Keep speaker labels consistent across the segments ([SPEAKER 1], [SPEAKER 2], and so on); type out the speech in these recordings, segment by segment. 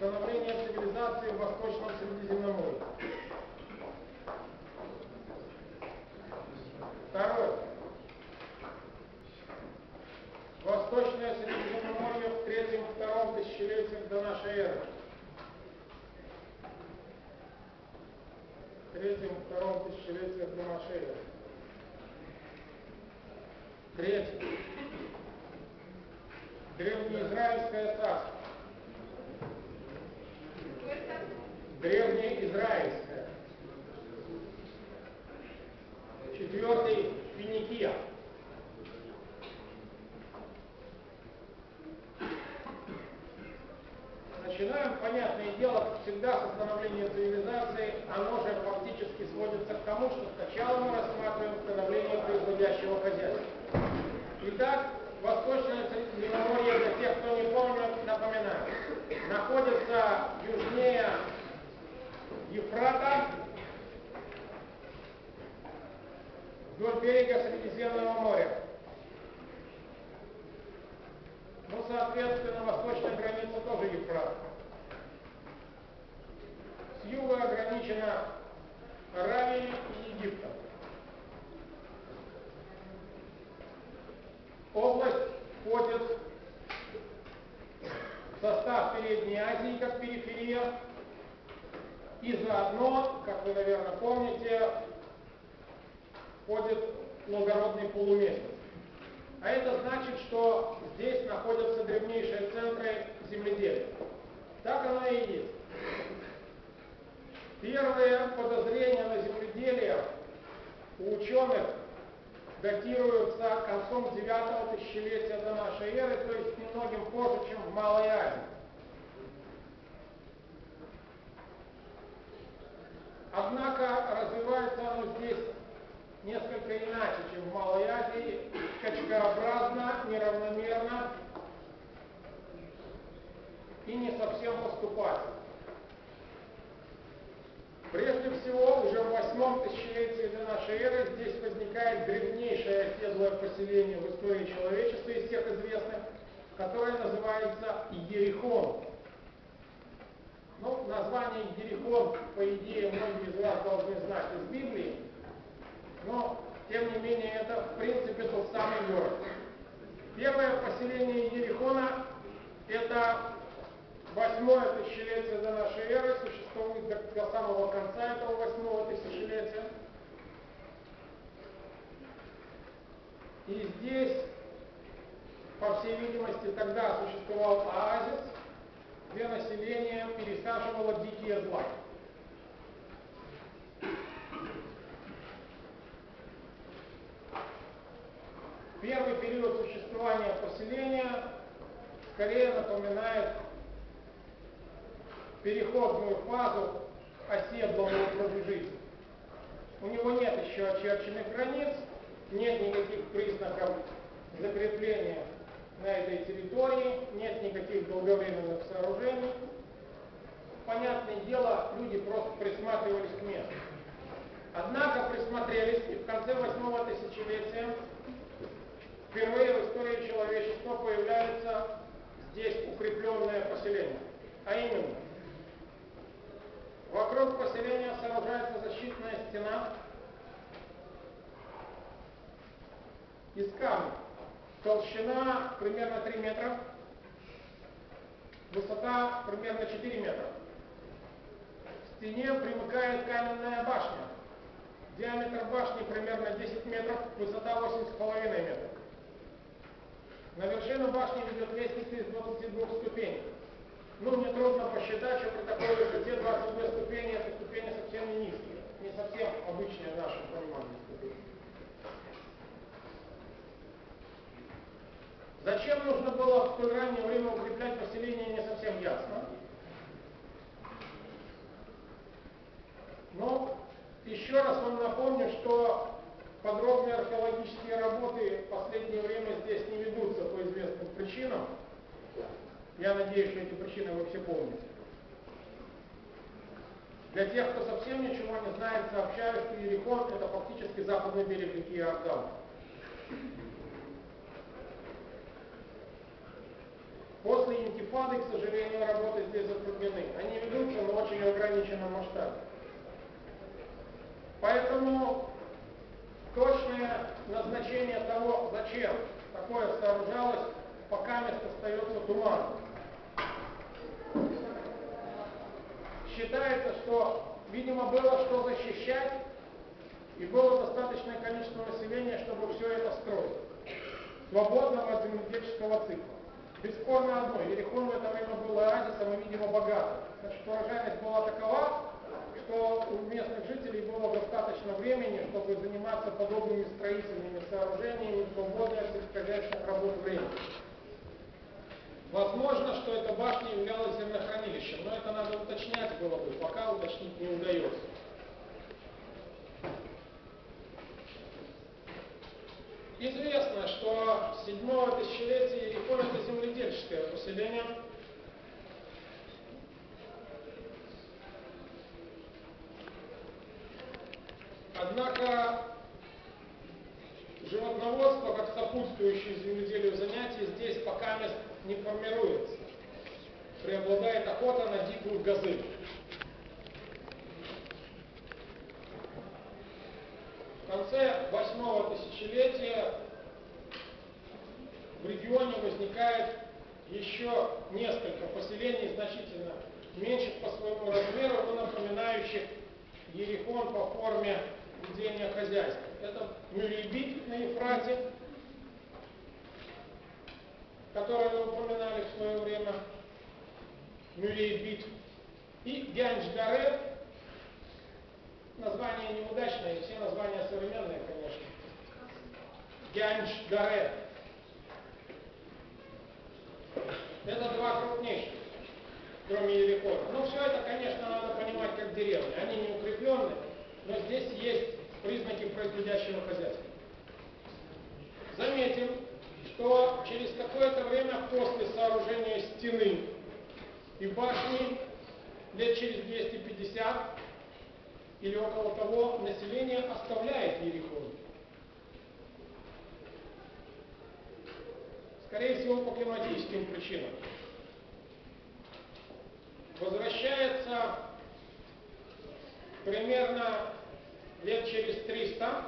[SPEAKER 1] становления цивилизации в Восточном Средиземноморье. Второе. Восточное Средиземноморье в третьем-втором тысячелетиях до нашей эры. В третьем-втором тысячелетиях до нашей эры. Третье. Древнеизраильское царство. Древнеизраильское. Четвертый – Финикия. Начинаем, понятное дело, как всегда, с становления цивилизации, оно же фактически сводится к тому, что сначала мы рассматриваем становление производящего хозяйства. Итак, Восточное Средиземноморье, для тех, кто не помнит, напоминаю, находится южнее Ефрата, вдоль берега Средиземного моря. Ну, соответственно, восточная граница тоже Ефрат. С юга ограничена Аравией и Египтом. Область входит состав Передней Азии как периферия и заодно, как вы, наверное, помните, входит благородный полумесяц. А это значит, что здесь находятся древнейшие центры земледелия. Так оно и есть. Первые подозрения на земледелие у ученых датируются концом 9 тысячелетия до нашей эры, то есть немногим позже, чем в Малой Азии. Однако развивается оно здесь несколько иначе, чем в Малой Азии, скачкообразно, неравномерно и не совсем поступательно. Прежде всего, уже в восьмом тысячелетии нашей эры здесь возникает древнейшее оседлое поселение в истории человечества из всех известных, которое называется Иерихон. Ну, название Иерихон, по идее, многие из вас должны знать из Библии, но, тем не менее, это, в принципе, тот самый город. Первое поселение Иерихона – это восьмое тысячелетие до нашей эры, существует до, до самого конца этого восьмого тысячелетия. И здесь, по всей видимости, тогда существовал оазис, где население пересаживало дикие злаки. Первый период существования поселения скорее напоминает переходную фазу оседлого образа жизни. У него нет еще очерченных границ, нет никаких признаков закрепления на этой территории, нет никаких долговременных сооружений. Понятное дело, люди просто присматривались к месту. Однако присмотрелись и в конце восьмого тысячелетия впервые в истории человечества появляется здесь укрепленное поселение. А именно, вокруг поселения сооружается защитная стена из камня. Толщина примерно 3 метра, высота примерно 4 метра. В стене примыкает каменная башня. Диаметр башни примерно 10 метров, высота 8,5 метров. На вершину башни ведет лестница из 22 ступеней. Ну, мне трудно посчитать, что при такой высоте 22 ступени, это ступени совсем не низкие, не совсем обычные в нашем понимании ступени. Зачем нужно было в столь раннее время укреплять поселение, не совсем ясно. Но еще раз вам напомню, что подробные археологические работы в последнее время здесь не ведутся по известным причинам. Я надеюсь, что эти причины вы все помните. Для тех, кто совсем ничего не знает, сообщаю, что Ерихон это фактически западный берег реки Иордан. Вопросы интифады, к сожалению, работы здесь затруднены. Они ведутся, но в очень ограниченном масштабе. Поэтому точное назначение того, зачем такое сооружалось, пока мест остается туманом. Считается, что, видимо, было что защищать, и было достаточное количество населения, чтобы все это строить. Свободного земледельческого цикла. Бесспорно одно, Ерехон в это время был оазисом и, видимо, богатым. Значит, урожайность была такова, что у местных жителей было достаточно времени, чтобы заниматься подобными строительными сооружениями в свободное сельскохозяйственных работ время. Возможно, что эта башня являлась зернохранилищем, но это надо уточнять было бы, пока уточнить не удается. Известно, что с седьмого тысячелетия Иерихон это земледельческое поселение. Однако животноводство, как сопутствующее земледелию занятие, здесь пока не формируется. Преобладает охота на дикую газель. В конце восьмого тысячелетия в регионе возникает еще несколько поселений, значительно меньших по своему размеру, но напоминающих Ерехон по форме ведения хозяйства. Это Мюлибит на Ефрате, который мы упоминали в свое время, Мюлейбит, и Гяндждаре, Название неудачное, все названия современные, конечно. Гянч-Гаре. Это два крупнейших, кроме Ерикона. Но все это, конечно, надо понимать как деревни. Они не укрепленные, но здесь есть признаки производящего хозяйства. Заметим, что через какое-то время после сооружения стены и башни, лет через 250, или около того население оставляет Ерихон. Скорее всего, по климатическим причинам. Возвращается примерно лет через 300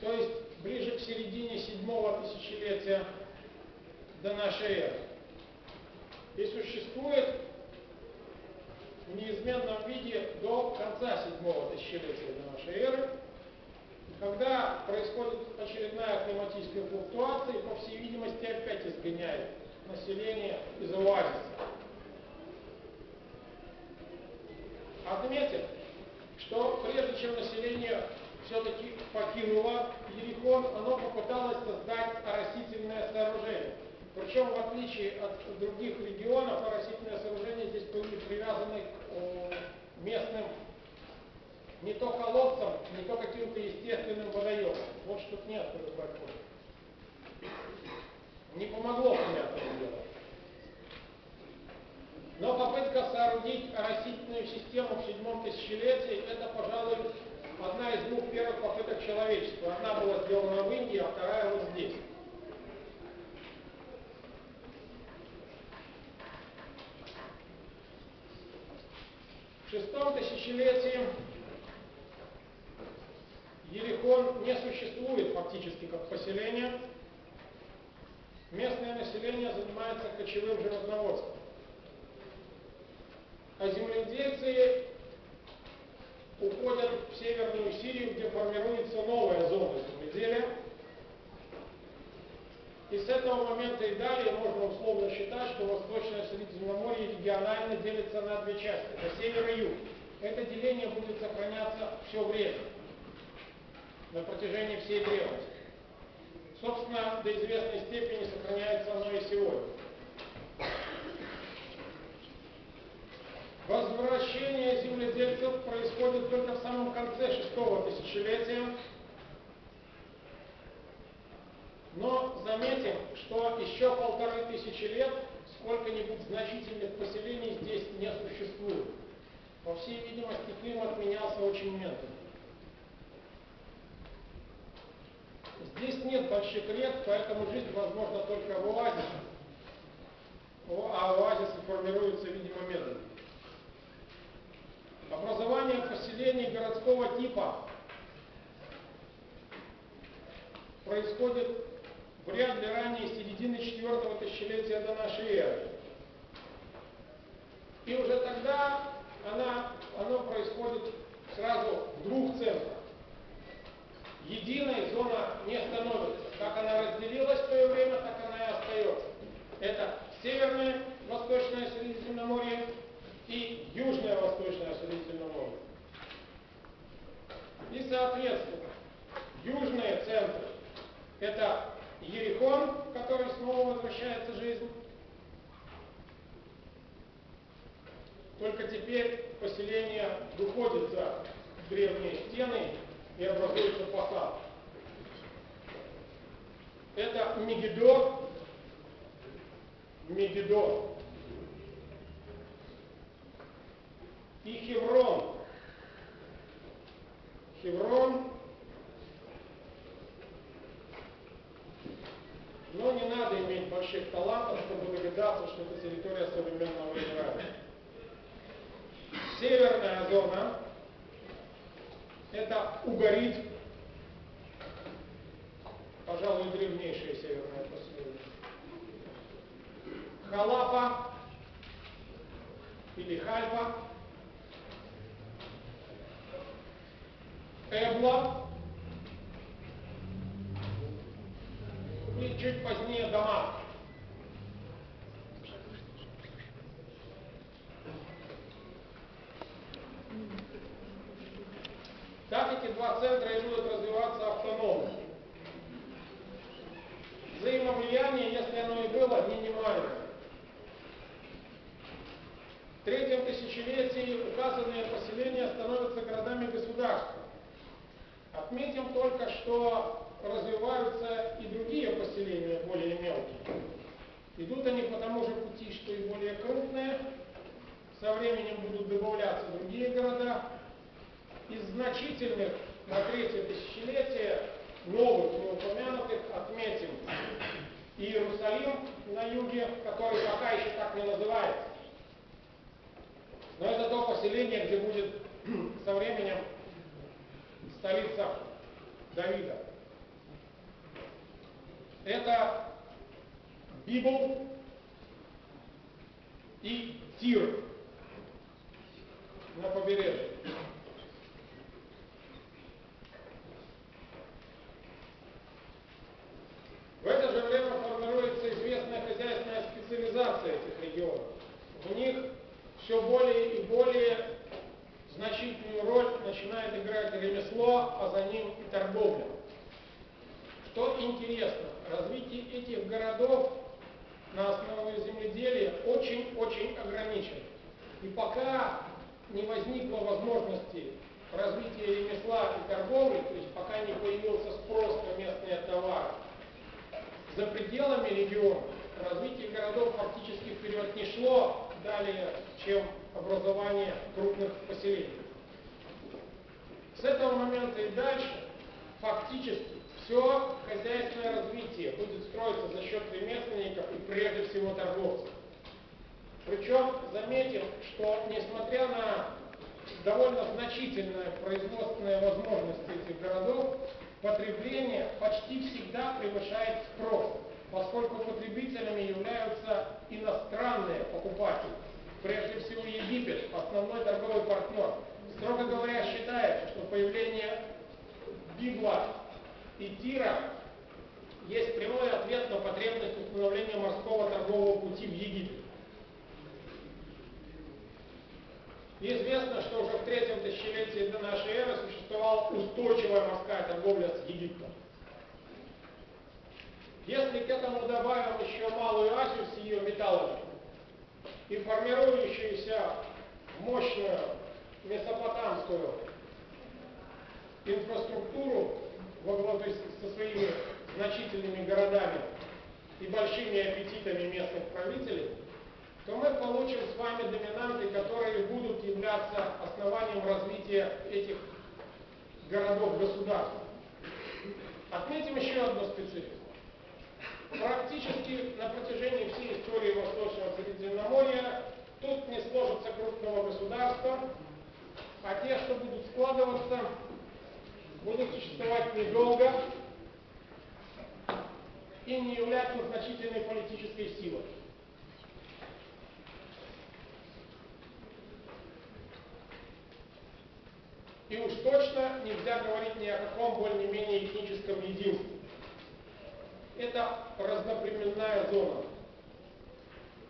[SPEAKER 1] то есть ближе к середине седьмого тысячелетия до нашей эры и существует в неизменном виде до конца седьмого тысячелетия до нашей эры, когда происходит очередная климатическая флуктуация, и, по всей видимости, опять изгоняет население из оазиса. Отметим, что прежде чем население все-таки покинуло Ерихон, оно попыталось создать оросительное сооружение. Причем, в отличие от других регионов, оросительные сооружения здесь были привязаны к местным не то колодцам, не то каким-то естественным водоемам. Вот что тут неоткуда брать Не помогло понятное дело. Но попытка соорудить оросительную систему в седьмом тысячелетии, это, пожалуй, одна из двух первых попыток человечества. Одна была сделана в Индии, а вторая вот здесь. Шестом тысячелетии Ерихон не существует фактически как поселение. Местное население занимается кочевым животноводством. А земледельцы уходят в Северную Сирию, где формируется новая зона земледелия, и с этого момента и далее можно условно считать, что Восточное Средиземноморье регионально делится на две части, на север и юг. Это деление будет сохраняться все время, на протяжении всей древности. Собственно, до известной степени сохраняется оно и сегодня. Возвращение земледельцев происходит только в самом конце шестого тысячелетия, но заметим, что еще полторы тысячи лет сколько-нибудь значительных поселений здесь не существует. По всей видимости, климат менялся очень медленно. Здесь нет больших рек, поэтому жить возможно только в оазисе. а оазисы формируются, видимо, медленно. Образование поселений городского типа происходит вряд ли ранее середины четвертого тысячелетия до нашей эры. И уже тогда она, оно происходит сразу в двух центрах. Единой зона не становится. Как она разделилась в свое время, так она и остается. Это Северное Восточное Средиземноморье и Южное Восточное Средиземноморье. И, соответственно, южные центры – это Ерихон, в который снова возвращается жизнь. Только теперь поселение выходит за древние стены и образуется посад. Это Мегидо, Мегидо и Хеврон. Хеврон, но не надо иметь больших талантов, чтобы догадаться, что это территория современного Израиля. Северная зона – это Угарит, пожалуй, древнейшее северное поселение. Халапа или Хальпа, Эбла и чуть позднее Дамаск. Так эти два центра и будут развиваться автономно. Взаимовлияние, если оно и было, минимальное. В третьем тысячелетии указанные поселения становятся городами-государствами. Отметим только, что развиваются и другие поселения, более мелкие. Идут они по тому же пути, что и более крупные. Со временем будут добавляться другие города, из значительных на третье тысячелетие новых неупомянутых отметим Иерусалим на юге, который пока еще так не называется. Но это то поселение, где будет со временем столица Давида. Это Библ и Тир на побережье. В это же время формируется известная хозяйственная специализация этих регионов. В них все более и более значительную роль начинает играть ремесло, а за ним и торговля. Что интересно, развитие этих городов на основе земледелия очень-очень ограничено. И пока не возникло возможности развития ремесла и торговли, то есть пока не появился спрос на местные товары, за пределами региона развитие городов фактически вперед не шло далее, чем образование крупных поселений. С этого момента и дальше фактически все хозяйственное развитие будет строиться за счет ремесленников и прежде всего торговцев. Причем заметим, что несмотря на довольно значительные производственные возможности этих городов, потребление почти всегда превышает спрос, поскольку потребителями являются иностранные покупатели. Прежде всего Египет, основной торговый партнер. Строго говоря, считается, что появление Бигла и Тира есть прямой ответ на потребность установления морского торгового пути в Египет. Известно, что уже в третьем тысячелетии до нашей эры существовала устойчивая морская торговля с Египтом. Если к этому добавим еще Малую Азию с ее металлами и формирующуюся мощную месопотамскую инфраструктуру во главе со своими значительными городами и большими аппетитами местных правителей, то мы получим с вами доминанты, которые будут являться основанием развития этих городов-государств. Отметим еще одну специфику. практически на протяжении всей истории Восточного Средиземноморья тут не сложится крупного государства, а те, что будут складываться, будут существовать недолго и не являться значительной политической силой. И уж точно нельзя говорить ни о каком более-менее этническом единстве. Это разноплеменная зона.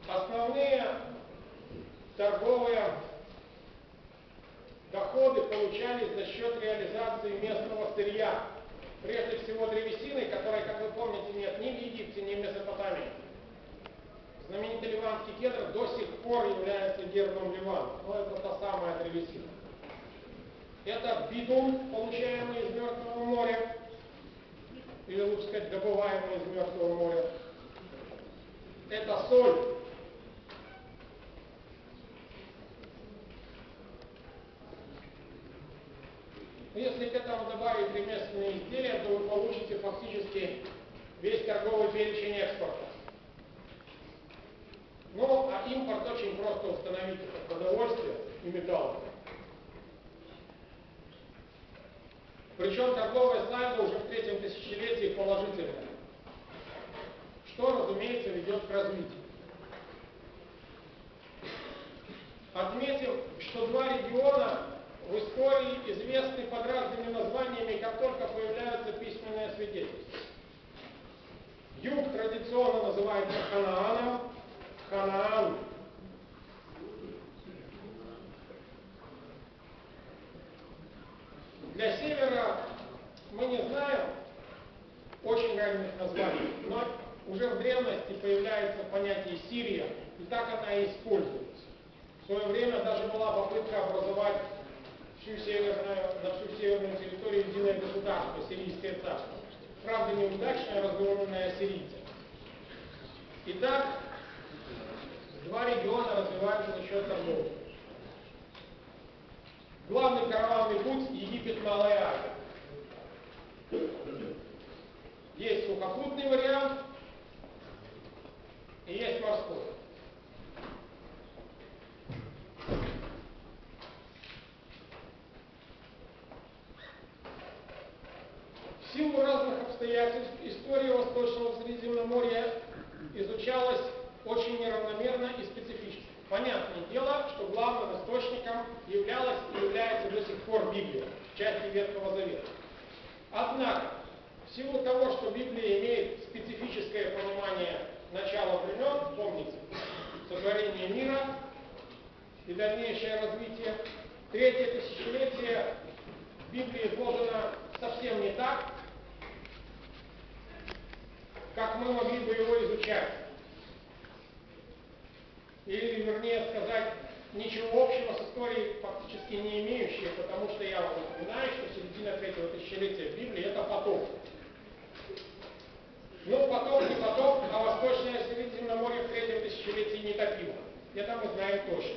[SPEAKER 1] Основные торговые доходы получались за счет реализации местного сырья. Прежде всего древесины, которой, как вы помните, нет ни в Египте, ни в Месопотамии. Знаменитый ливанский кедр до сих пор является гербом Ливана. Но это та самая древесина. Это битум, получаемый из Мертвого моря, или лучше сказать, добываемый из Мертвого моря. Это соль. Если к этому добавить ремесленные изделия, то вы получите фактически весь торговый перечень экспорта. Ну, а импорт очень просто установить это продовольствие и металлы. Причем торговая сальдо уже в третьем тысячелетии положительная, что, разумеется, ведет к развитию. Отметим, что два региона в истории известны под разными названиями, как только появляются письменные свидетельства. Юг традиционно называется Ханааном, Ханаан Для севера мы не знаем очень ранних названий, но уже в древности появляется понятие Сирия, и так она и используется. В свое время даже была попытка образовать всю северную, на всю северную территорию единое государство, сирийское царство. Правда, неудачное, разгромленное сирийцами. Итак, два региона развиваются за счет торговли. Главный караванный путь Египет Малая Азия. Есть сухопутный вариант и есть морской. В силу разных обстоятельств история Восточного Средиземноморья изучалась очень неравномерно и специфически. Понятное дело, что главным источником являлась и является до сих пор Библия, части Ветхого Завета. Однако, в силу того, что Библия имеет специфическое понимание начала времен, помните, сотворение мира и дальнейшее развитие, третье тысячелетие Библии изложено совсем не так, как мы могли бы его изучать или, вернее сказать, ничего общего с историей фактически не имеющие, потому что я вам напоминаю, что середина третьего тысячелетия Библии это потоп. Ну, потоп не потоп, а Восточное Средиземноморье в третьем тысячелетии не топило. Это мы знаем точно.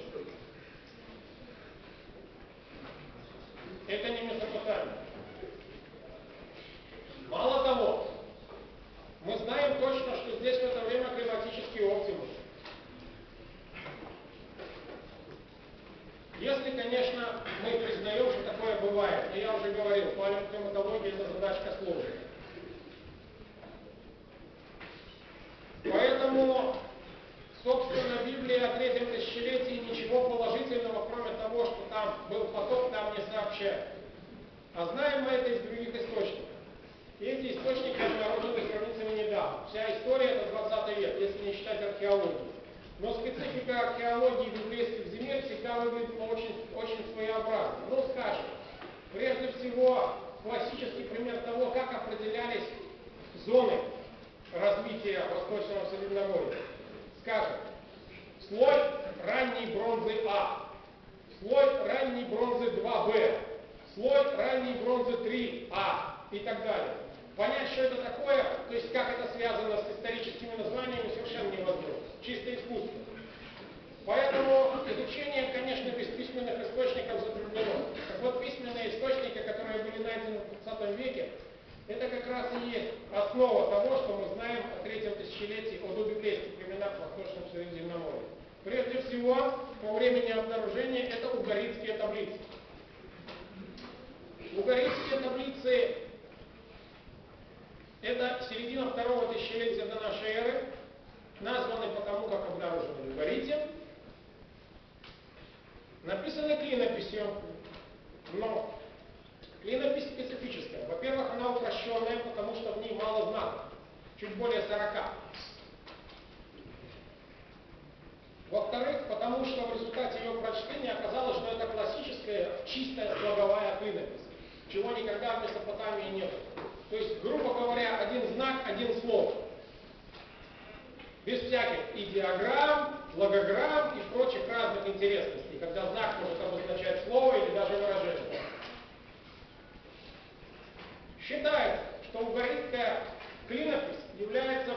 [SPEAKER 1] Угорицкая клинопись является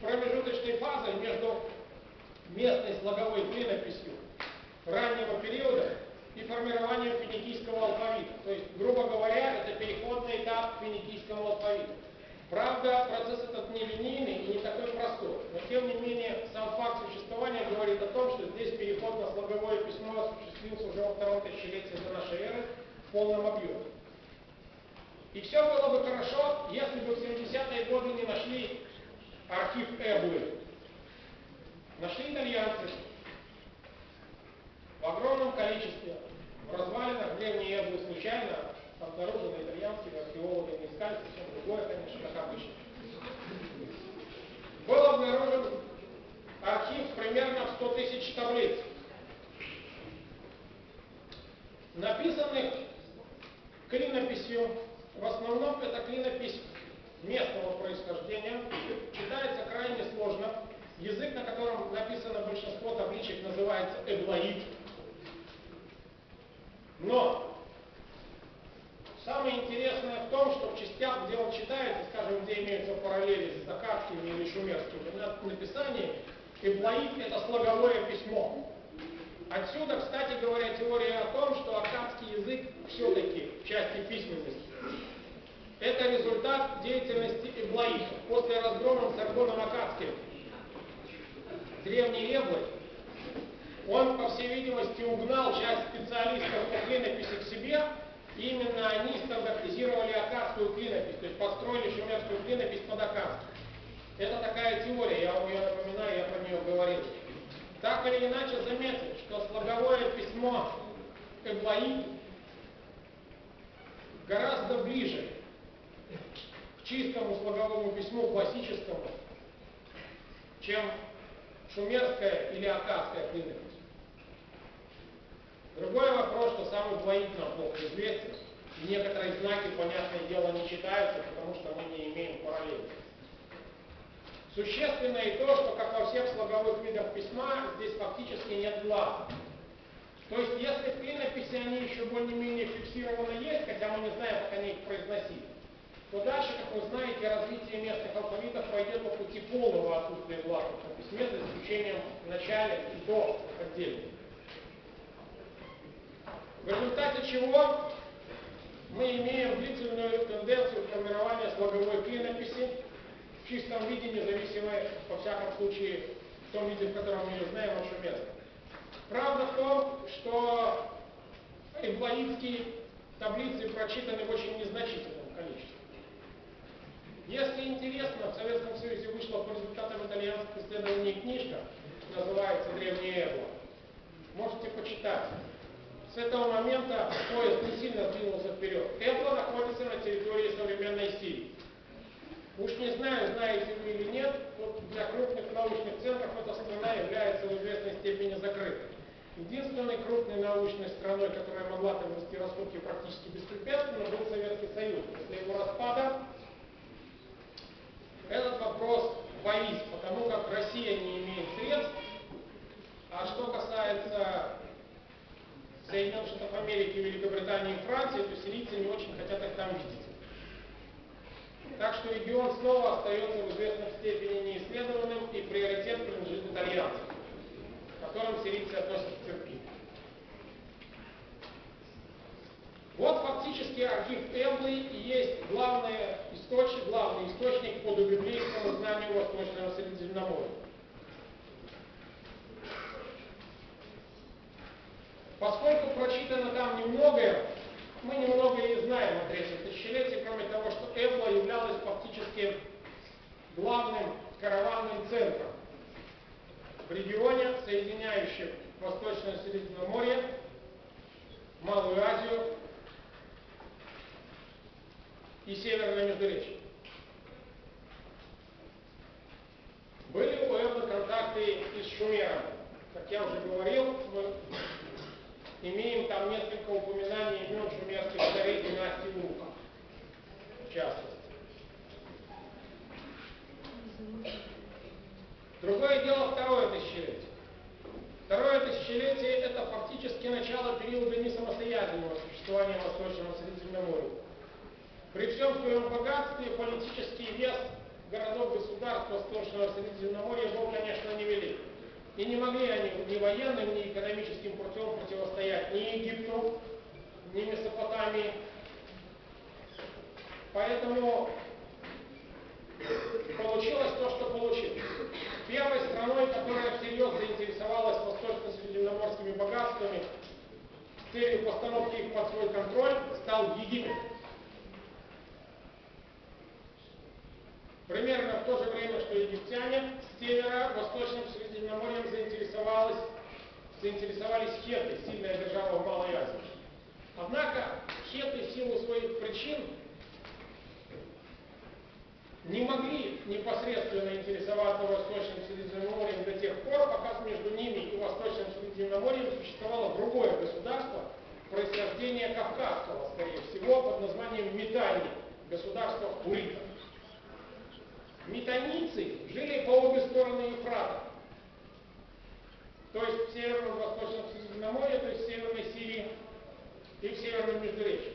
[SPEAKER 1] промежуточной фазой между местной слоговой клинописью раннего периода и формированием финикийского алфавита. То есть, грубо говоря, это переходный этап к финикийскому алфавиту. Правда, процесс этот не линейный и не такой простой, но тем не менее сам факт существования говорит о том, что здесь переход на слоговое письмо осуществился уже во втором тысячелетии до нашей эры в полном объеме. И все было бы хорошо, если бы в 70-е годы не нашли архив Эблы. Нашли итальянцы в огромном количестве в развалинах древней Эблы случайно обнаружены итальянскими археологами, искали совсем другое, конечно, как обычно. Был обнаружен архив примерно в 100 тысяч таблиц, написанных клинописью в основном это клинопись местного происхождения, читается крайне сложно. Язык, на котором написано большинство табличек, называется эблаид. Но самое интересное в том, что в частях, где он читается, скажем, где имеются параллели с закатскими или шумерскими написаниями, эблаид это слоговое письмо. Отсюда, кстати говоря, теория о том, что акадский язык все-таки в части письменности это результат деятельности Иблаиша. После разгрома Саргоном Акадским древней Эблы, он, по всей видимости, угнал часть специалистов по клинописи к себе, и именно они стандартизировали акадскую клинопись, то есть построили шумерскую клинопись под акадскую. Это такая теория, я вам ее напоминаю, я про нее говорил. Так или иначе заметьте, что слоговое письмо Эблаид гораздо ближе чистому слоговому письму, классическому, чем шумерская или акадская клинопись. Другой вопрос, что сам двоит нам плохо известен. Некоторые знаки, понятное дело, не читаются, потому что мы не имеем параллели. Существенно и то, что, как во всех слоговых видах письма, здесь фактически нет гласа. То есть, если в клинописи они еще более-менее фиксированы есть, хотя мы не знаем, как они их произносили, то дальше, как вы знаете, развитие местных алфавитов пойдет по пути полного отсутствия гласов на письме, за исключением в начале и до отдельно. В результате чего мы имеем длительную тенденцию формирования слоговой клинописи в чистом виде, независимой, во всяком случае, в том виде, в котором мы ее знаем, от шумерского. Правда в том, что эмплоидские таблицы прочитаны очень незначительном количестве. Если интересно, в Советском Союзе вышла по результатам итальянских исследований книжка, называется «Древняя Эбла». Можете почитать. С этого момента поезд не сильно сдвинулся вперед. Эбла находится на территории современной Сирии. Уж не знаю, знаете вы или нет, вот для крупных научных центров эта страна является в известной степени закрытой. Единственной крупной научной страной, которая могла там вести раскопки практически беспрепятственно, был Советский Союз. После его распада этот вопрос повис, потому как Россия не имеет средств, а что касается Соединенных Штатов Америки, Великобритании и Франции, то сирийцы не очень хотят их там видеть. Так что регион снова остается в известной степени неисследованным, и приоритет принадлежит итальянцам, к которым сирийцы относятся терпимо. Вот фактически архив Эблы и есть главное источник главный источник по библейскому знанию Восточного Средиземноморья. Поскольку прочитано там немногое, мы немного и знаем о третьем тысячелетии, кроме того, что Эбла являлась фактически главным караванным центром в регионе, соединяющем Восточное Средиземноморье, Малую Азию и Северное Междуречье. Были у Эбла контакты и с Шумером. Как я уже говорил, мы имеем там несколько упоминаний имен шумерских царей династии Лука, в частности. Другое дело второе тысячелетие. Второе тысячелетие – это фактически начало периода несамостоятельного существования Восточного. При всем своем богатстве политический вес городов-государств Восточного Средиземноморья был, конечно, невелик. И не могли они ни военным, ни экономическим путем противостоять ни Египту, ни Месопотамии. Поэтому получилось то, что получилось. Первой страной, которая всерьез заинтересовалась восточно-средиземноморскими богатствами с целью постановки их под свой контроль, стал Египет. Примерно в то же время, что египтяне с севера восточным Средиземноморьем заинтересовались, заинтересовались хеты, сильная держава в Малой Азии. Однако хеты в силу своих причин не могли непосредственно интересоваться Восточным Средиземноморьем до тех пор, пока между ними и Восточным Средиземноморьем существовало другое государство, происхождения Кавказского, скорее всего, под названием Метани, государство Уритов. Метаницы жили по обе стороны Ефрата. То есть в Северном Восточном Средиземноморье, то есть в Северной Сирии и в Северном Междуречье.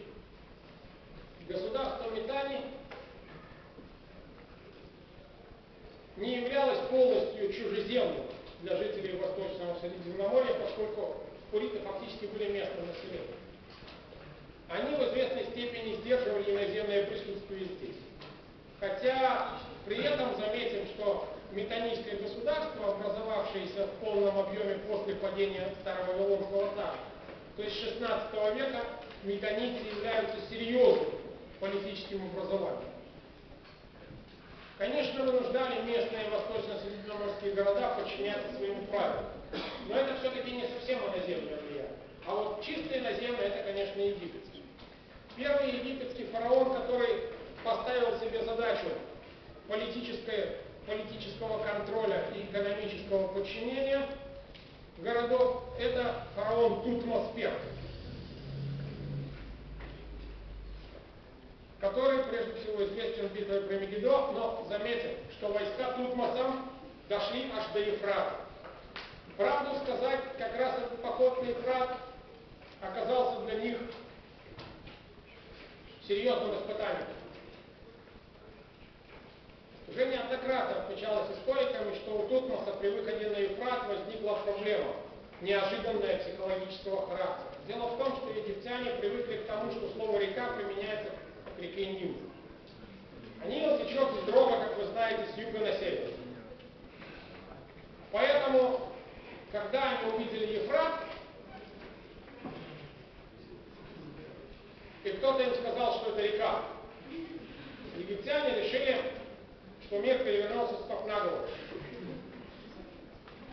[SPEAKER 1] Государство Метани не являлось полностью чужеземным для жителей Восточного Средиземноморья, поскольку куриты фактически были местным населением. Они в известной степени сдерживали иноземное присутствие здесь. Хотя при этом заметим, что метанийское государство, образовавшееся в полном объеме после падения Старого Вавилонского царства, то есть 16 века, метанийцы являются серьезным политическим образованием. Конечно, вынуждали местные восточно-средиземноморские города подчиняться своим правилам. Но это все-таки не совсем иноземное влияние. А вот чистое иноземное, это, конечно, египетский. Первый египетский фараон, который поставил себе задачу политического контроля и экономического подчинения городов, это фараон Тутмос I, который прежде всего известен битвой при Мегидо, но заметим, что войска Тутмоса дошли аж до Ефрата. Правду сказать, как раз этот поход на Ефрат оказался для них серьезным испытанием. Уже неоднократно отмечалось историками, что у Тутмоса при выходе на Ефрат возникла проблема неожиданная психологического характера. Дело в том, что египтяне привыкли к тому, что слово «река» применяется к реке Нил. А Нил течет из дрога, как вы знаете, с юга на север. Поэтому, когда они увидели Ефрат, и кто-то им сказал, что это река, египтяне решили что мир перевернулся с ног на голову.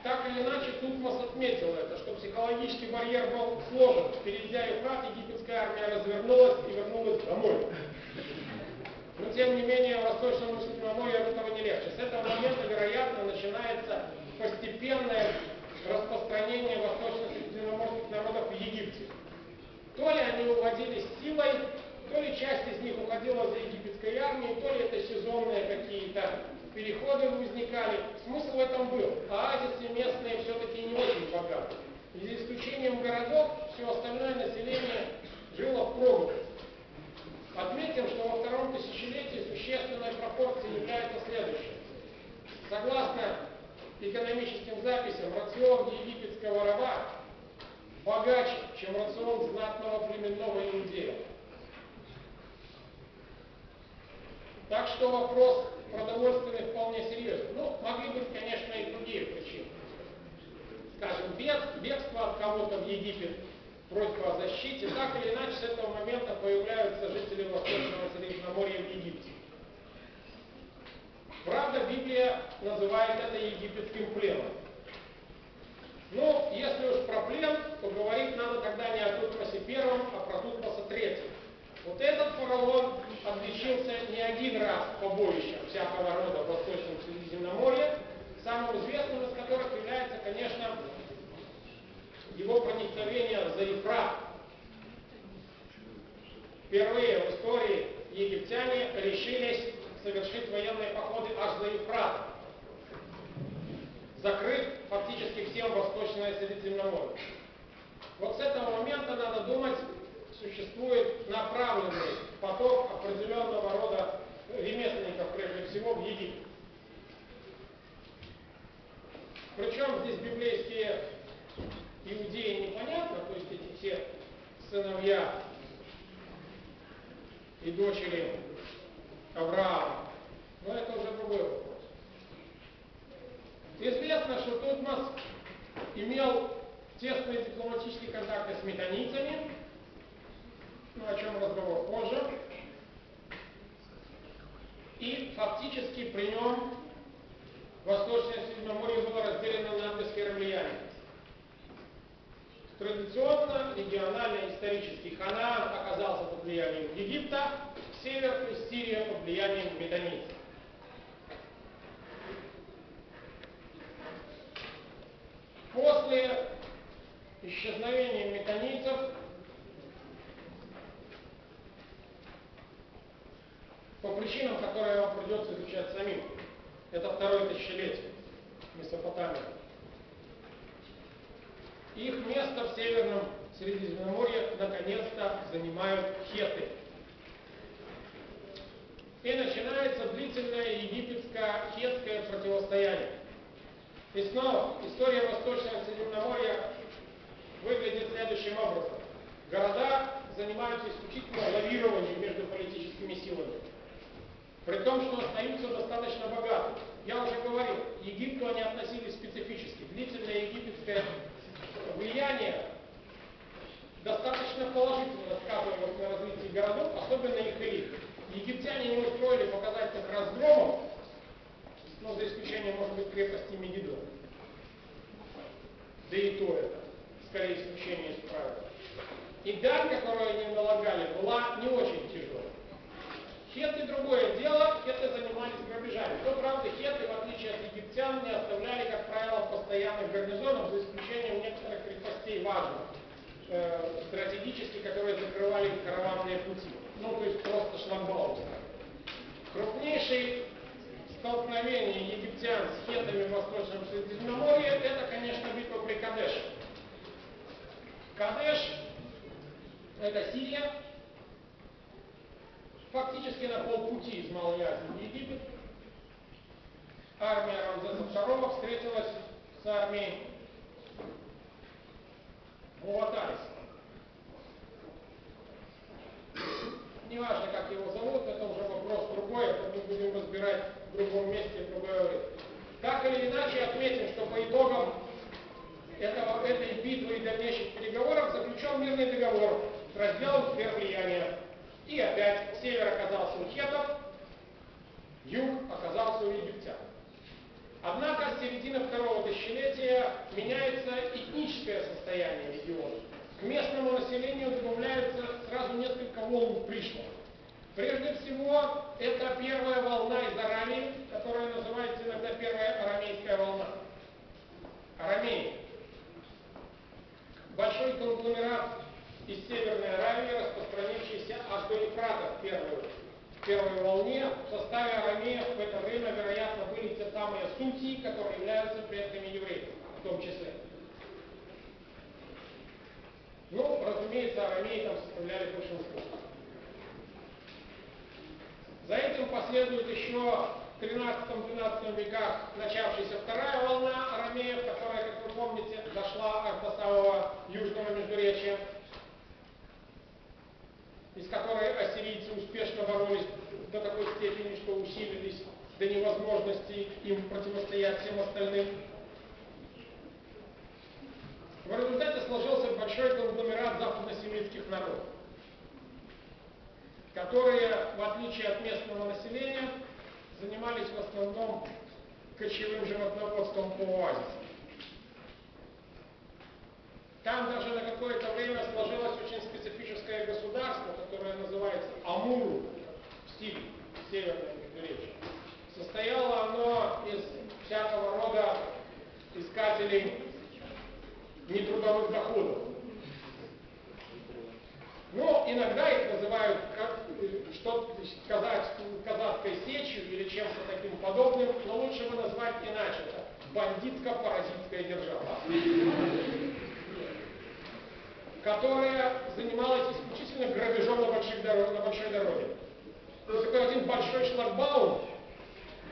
[SPEAKER 1] Так или иначе, Тутмос отметил это, что психологический барьер был сложен. Перейдя Ефрат, египетская армия развернулась и вернулась домой. Но, тем не менее, Восточному Средиземноморью от этого не легче. С этого момента, вероятно, начинается постепенное распространение восточно-средиземноморских народов в Египте. То ли они уводились силой, то ли часть из них уходила за египетской армией, то ли это сезонные какие-то переходы возникали. Смысл в этом был. Оазисы местные все-таки не очень богаты. За исключением городов, все остальное население жило в проголодь. Отметим, что во втором тысячелетии существенной пропорцией является следующее. Согласно экономическим записям, рацион египетского раба богаче, чем рацион знатного племенного иудея. Так что вопрос продовольственный вполне серьезный. Ну, могли быть, конечно, и другие причины. Скажем, бег, бегство от кого-то в Египет, просьба о защите. Так или иначе, с этого момента появляются жители Восточного Средиземноморья в Египте. Правда, Библия называет это египетским пленом. Но если уж про плен, то говорить надо тогда не о Тутмосе первом, а про Тутмоса третьем. Вот этот фараон отличился не один раз побоищем всякого рода в Восточном Средиземноморье, самым известным из которых является, конечно, его проникновение за Ефрат. Впервые в истории египтяне решились совершить военные походы аж за Ефрат, закрыв фактически всем Восточное Средиземноморье. Вот с этого момента, надо думать, существует направленный поток определенного рода ремесленников, прежде всего, в Египет. Причем здесь библейские иудеи непонятно, то есть эти все сыновья и дочери Авраама. Но это уже другой вопрос. Известно, что Тутмос имел тесные дипломатические контакты с метанийцами, ну, о чем разговор позже. И фактически при нем Восточное Средиземноморье было разделено на две сферы влияния. Традиционно регионально исторический Ханаан оказался под влиянием Египта, север и Сирия под влиянием Медонийцев. После исчезновения метанийцев по причинам, которые вам придется изучать самим. Это второе тысячелетие Месопотамии. Их место в Северном Средиземноморье наконец-то занимают хеты. И начинается длительное египетско-хетское противостояние. И снова история Восточного Средиземноморья выглядит следующим образом. Города занимаются исключительно лавированием между политическими силами. При том, что остаются достаточно богаты. Я уже говорил, Египту они относились специфически. Длительное египетское влияние достаточно положительно сказывалось на развитии городов, особенно их элит. Египтяне не устроили показательных разгромов, но за исключением, может быть, крепости Мегидо. Да и то это, скорее исключение из правил. И дань, которую они налагали, была не очень тяжелой. Хеты другое дело, хеты занимались грабежами. Но, правда, хеты, в отличие от египтян, не оставляли, как правило, постоянных гарнизонов, за исключением некоторых крепостей важных, э, стратегически, которые закрывали караванные пути. Ну, то есть просто шлагбаум. Крупнейший столкновение египтян с хетами в Восточном Средиземноморье, это, конечно, битва при Кадеше. Кадеш – это Сирия, фактически на полпути из Малой Азии в Египет. Армия Рамзеса II встретилась с армией Муатариса. Неважно, как его зовут, это уже вопрос другой, это мы будем разбирать в другом месте в другое время. Так или иначе, отметим, что по итогам этого, этой битвы и дальнейших переговоров заключен мирный договор с разделом сфер влияния и опять север оказался у хетов, юг оказался у египтян. Однако с середины второго тысячелетия меняется этническое состояние региона. К местному населению добавляются сразу несколько волн пришлых. Прежде всего, это первая волна из Арамии, которая называется иногда первая арамейская волна. Арамей. Большой конгломерат из Северной Аравии, распространившийся аж до Ефрата в первую, в первой волне. В составе арамеев в это время, вероятно, были те самые сунтии, которые являются предками евреев, в том числе. Ну, разумеется, арамеи там составляли большинство. За этим последует еще в 13-12 веках начавшаяся вторая волна арамеев, которая, как вы помните, дошла аж до самого южного междуречия из которой ассирийцы успешно боролись до такой степени, что усилились до невозможности им противостоять всем остальным. В результате сложился большой конгломерат западносемитских народов, которые, в отличие от местного населения, занимались в основном кочевым животноводством по оазисам. Там даже на какое-то время сложилось очень специфическое государство, которое называется Амуру, в стиле Северной Междуречия. Состояло оно из всякого рода искателей нетрудовых доходов. Но иногда их называют как, что казать, казацкой сечью или чем-то таким подобным, но лучше бы назвать иначе. Бандитско-паразитская держава которая занималась исключительно грабежом на, больших дорог, на большой дороге. То есть такой один большой шлагбаум,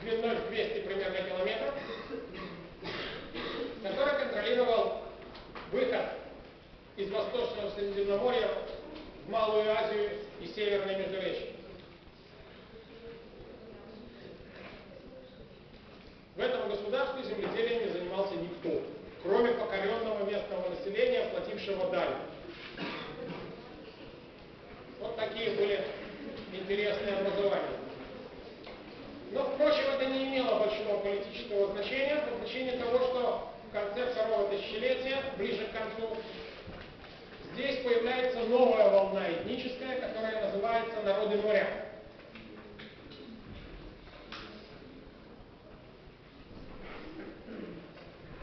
[SPEAKER 1] длиной в 200 примерно километров, который контролировал выход из Восточного Средиземноморья в Малую Азию и Северное Междуречье. В этом государстве земледелием не занимался никто, кроме покоренного местного населения, платившего даль. Вот такие были интересные образования. Но, впрочем, это не имело большого политического значения по причине того, что в конце второго тысячелетия, ближе к концу, здесь появляется новая волна этническая, которая называется «Народы моря».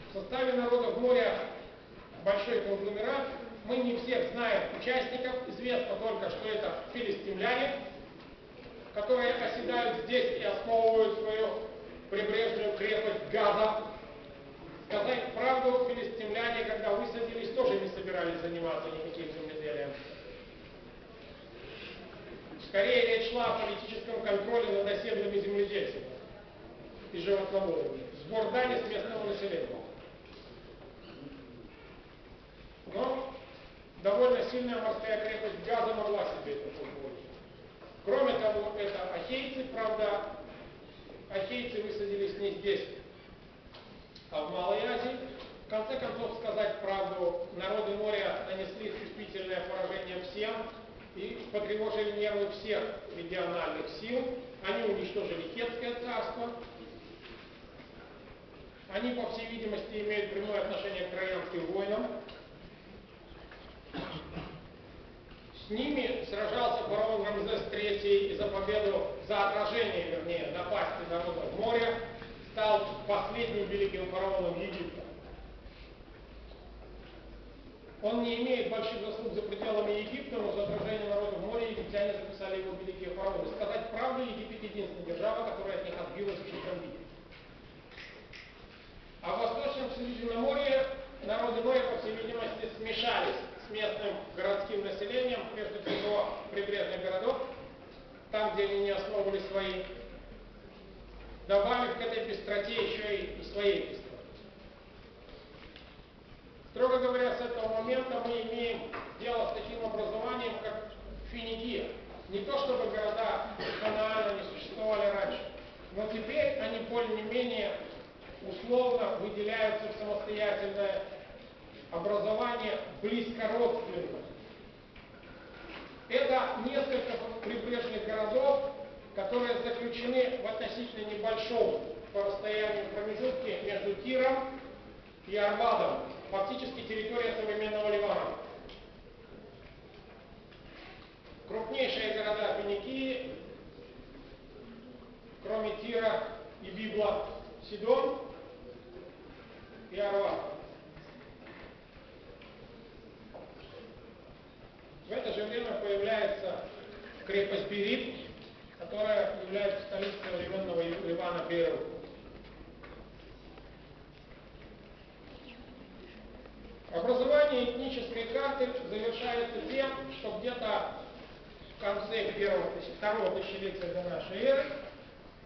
[SPEAKER 1] В составе народов моря большой конгломерат мы не всех знаем участников, известно только, что это филистимляне, которые оседают здесь и основывают свою прибрежную крепость Газа. Сказать правду, филистимляне, когда высадились, тоже не собирались заниматься никаким земледелием. Скорее речь шла о политическом контроле над оседлыми земледельцами и животноводами. Сбор дани с местного населения. Но сильная морская крепость газа могла себе это позволить. Кроме того, это ахейцы, правда, ахейцы высадились не здесь, а в Малой Азии. В конце концов, сказать правду, народы моря нанесли чувствительное поражение всем и потревожили нервы всех региональных сил. Они уничтожили Хетское царство. Они, по всей видимости, имеют прямое отношение к троянским войнам. С ними сражался фараон Рамзес III и за победу, за отражение, вернее, напасти народов моря, стал последним великим фараоном Египта. Он не имеет больших заслуг за пределами Египта, но за отражение народов моря египтяне записали его великие фараоны. Сказать правду, Египет единственная держава, которая от них отбилась в чистом виде. А в Восточном Средиземноморье народы моря, по всей видимости, смешались местным городским населением, прежде всего прибрежных городов, там, где они не основывали свои, добавив к этой пестроте еще и, своей. Строго говоря, с этого момента мы имеем дело с таким образованием, как Финикия. Не то чтобы города Ханаана не существовали раньше, но теперь они более-менее условно выделяются в самостоятельное образование близкородственных. Это несколько прибрежных городов, которые заключены в относительно небольшом по расстоянию промежутке между Тиром и Арбадом, фактически территория современного Ливана. Крупнейшие города Финикии, кроме Тира и Библа, Сидон и Арват. В это же время появляется крепость Берит, которая является столицей современного Ливана Перу. Образование этнической карты завершается тем, что где-то в конце первого, второго тысячелетия до нашей эры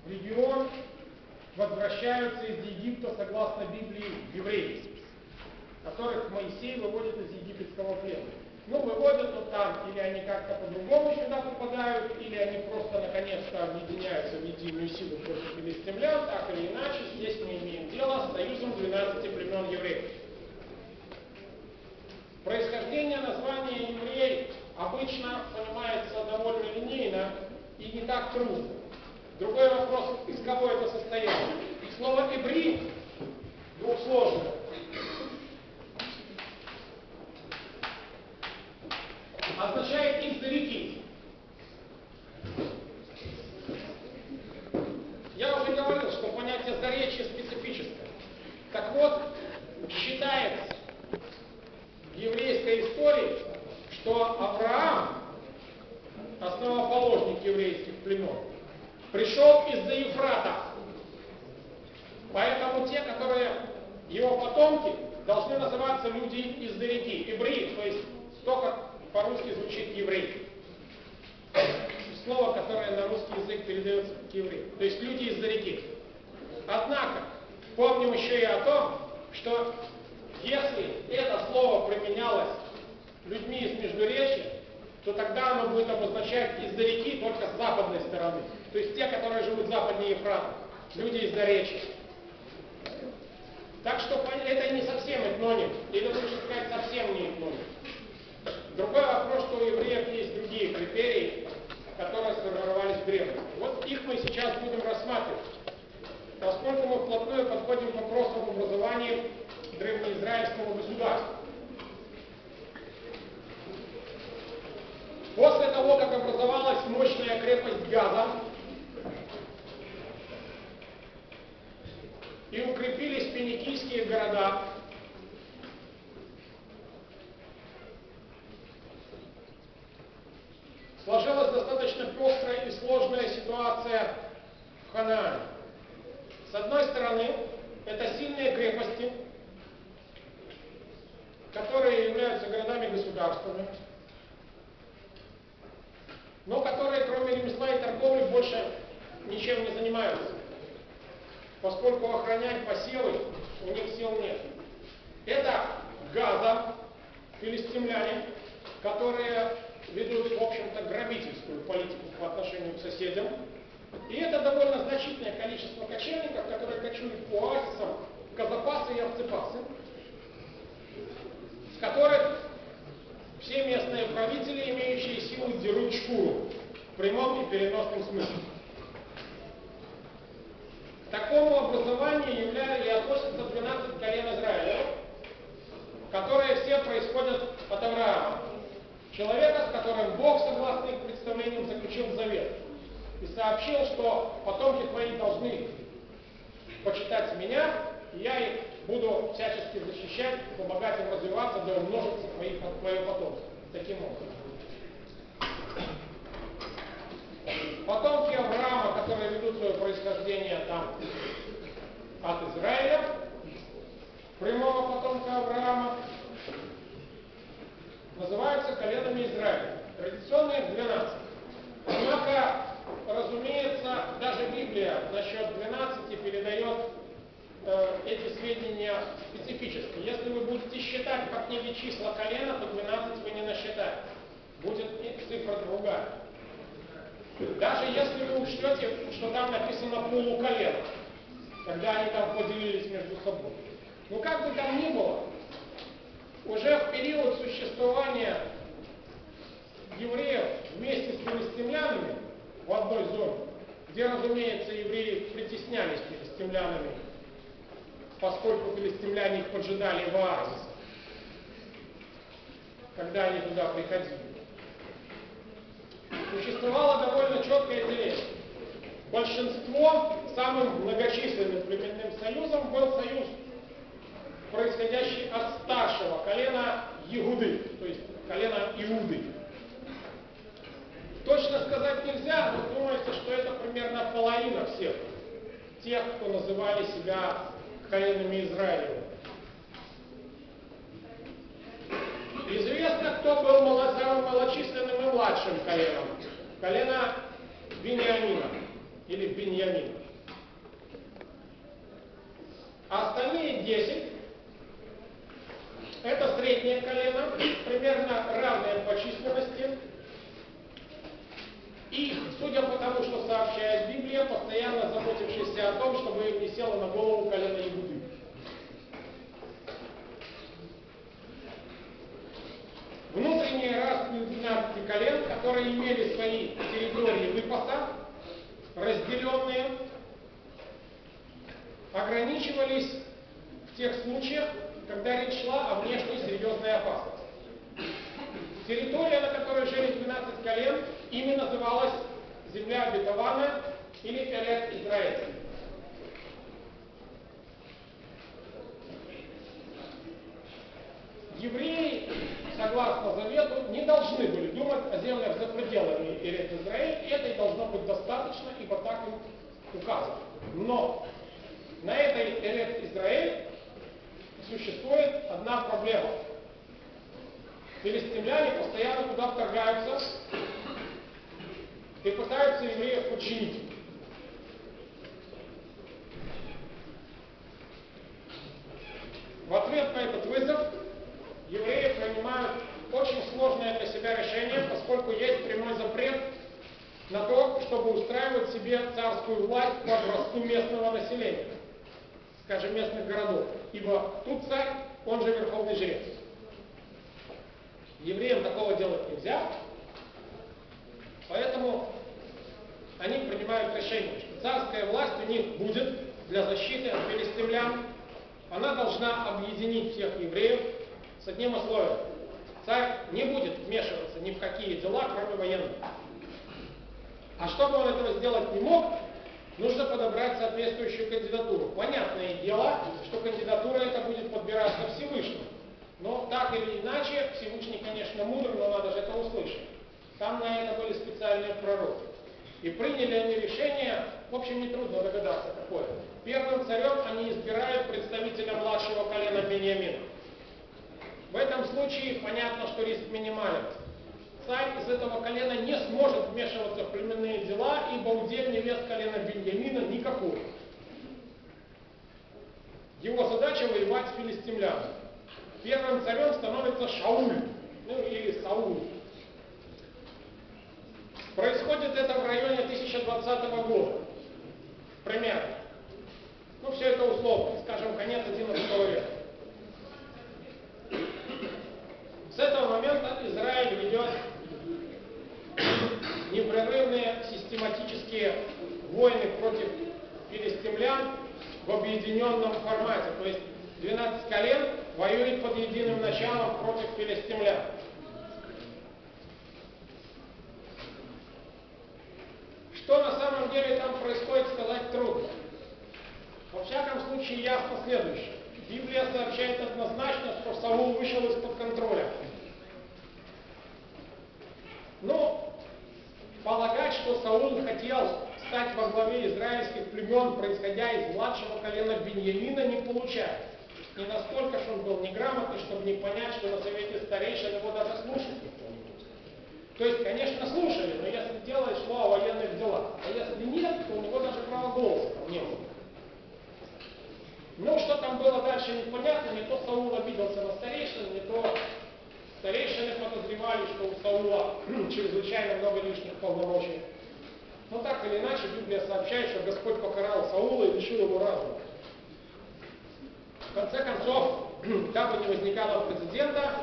[SPEAKER 1] в регион возвращаются из Египта, согласно Библии, евреи, которых Моисей выводит из египетского плена. Ну, выводят вот там, или они как-то по-другому сюда попадают, или они просто наконец-то объединяются в единую силу против филистимлян, так или иначе, здесь мы имеем дело с союзом 12 племен евреев. Происхождение названия еврей обычно понимается довольно линейно и не так трудно. Другой вопрос, из кого это состояние. Слово «эбри» двухсложное. Означает из-за реки. Я уже говорил, что понятие заречья специфическое. Так вот, считается в еврейской истории, что Авраам, основоположник еврейских племен, пришел из-за Ефрата. Поэтому те, которые его потомки, должны называться люди из-за ибри, то есть только по-русски звучит еврей. Слово, которое на русский язык передается как еврей. То есть люди из-за реки. Однако, помним еще и о том, что если это слово применялось людьми из Междуречия, то тогда оно будет обозначать из-за реки только с западной стороны. То есть те, которые живут западнее Ефрата, люди из Заречья. Так что это не совсем этноним, или лучше сказать, совсем не этноним. Другой вопрос, что у евреев есть другие критерии, которые сформировались в древности. Вот их мы сейчас будем рассматривать. Поскольку мы вплотную подходим к вопросу об образовании древнеизраильского государства. После того, как образовалась мощная крепость Газа и укрепились финикийские города, сложилась достаточно пестрая и сложная ситуация в Ханаане. С одной стороны, это сильные крепости, которые являются городами-государствами, но которые, кроме ремесла и торговли, больше ничем не занимаются, поскольку охранять посевы у них сил нет. Это Газа, филистимляне, которые ведут, в общем-то, грабительскую политику по отношению к соседям. И это довольно значительное количество кочевников, которые кочуют по оазисам Казапасы и Овцепасы, с которых все местные правители, имеющие силу, дерут шкуру в прямом и переносном смысле. К такому образованию являются и относятся 12 колен Израиля, которые все происходят от Авраама. Человека, с которым Бог, согласно их представлениям, заключил завет. И сообщил, что потомки твои должны почитать меня, и я их буду всячески защищать, помогать им развиваться, да умножится твоих, твое потомство. Таким образом. Потомки Авраама, которые ведут свое происхождение там от Израиля, прямого потомка Авраама, называются коленами Израиля. Традиционно их 12. Однако, разумеется, даже Библия насчет 12 передает э, эти сведения специфически. Если вы будете считать по книге числа колена, то 12 вы не насчитаете. Будет цифра другая. Даже если вы учтете, что там написано полуколено, когда они там поделились между собой. Ну как бы там ни было, уже в период существования евреев вместе с филистимлянами в одной зоне, где, разумеется, евреи притеснялись филистимлянами, поскольку филистимляне их поджидали в оазисе, когда они туда приходили. Существовало довольно четкое деление. Большинство, самым многочисленным племенным союзом был союз происходящий от старшего колена Егуды, то есть колена Иуды. Точно сказать нельзя, но думается, что это примерно половина всех тех, кто называли себя коленами Израиля. Известно, кто был самым малочисленным и младшим коленом. Колено Бениамина или Беньямина. А остальные десять это среднее колено, примерно равное по численности. И, судя по тому, что сообщает Библия, постоянно заботившийся о том, чтобы им не село на голову колено Иуды. Внутренние расы 12 колен, которые имели свои территории выпаса, разделенные, ограничивались в тех случаях, когда речь шла о внешней серьезной опасности. Территория, на которой жили 12 колен, ими называлась земля обетованная или Эрет Израиль. Евреи, согласно завету, не должны были думать о землях за пределами Эрет Израиль, это и должно быть достаточно, ибо так им указано. Но на этой Эрет Израиль существует одна проблема. Филистимляне постоянно туда вторгаются и пытаются евреев подчинить. В ответ на этот вызов евреи принимают очень сложное для себя решение, поскольку есть прямой запрет на то, чтобы устраивать себе царскую власть по образцу местного населения, скажем, местных городов. Ибо тут царь, он же верховный жрец. Евреям такого делать нельзя, поэтому они принимают решение, что царская власть у них будет для защиты от филистимлян. Она должна объединить всех евреев с одним условием. Царь не будет вмешиваться ни в какие дела, кроме военных. А чтобы он этого сделать не мог, нужно подобрать соответствующую кандидатуру. Понятное дело, что кандидатура эта будет подбираться Всевышним. Но так или иначе, Всевышний, конечно, мудр, но надо же это услышать. Там на это были специальные пророки. И приняли они решение, в общем, нетрудно догадаться, какое. Первым царем они избирают представителя младшего колена Бениамина. В этом случае понятно, что риск минимален. Царь из этого колена не сможет вмешиваться в племенные дела, ибо удел невест колена Беньямина никакой. Его задача воевать с филистимлянами. Первым царем становится Шауль, ну или Сауль. Происходит это в районе 1020 года. Примерно. Ну, все это условно, скажем, конец 11 века. С этого момента Израиль ведет непрерывные систематические войны против филистимлян в объединенном формате. То есть 12 колен воюет под единым началом против филистимлян. Что на самом деле там происходит, сказать трудно. Во всяком случае, ясно следующее. Библия сообщает однозначно, что Саул вышел из-под контроля. Но полагать, что Саул хотел стать во главе израильских племен, происходя из младшего колена Беньямина, не получается. Не настолько, что он был неграмотный, чтобы не понять, что на совете старейшин его даже слушать никто не будет. То есть, конечно, слушали, но если дело шло о военных делах. А если нет, то у него даже права голоса не было. Ну, что там было дальше, непонятно. Не то Саул обиделся на старейшин, не то старейшины подозревали, что у Саула чрезвычайно много лишних полномочий. Но так или иначе, Библия сообщает, что Господь покарал Саула и лишил его разума. Конце концов, дабы не возникало президента,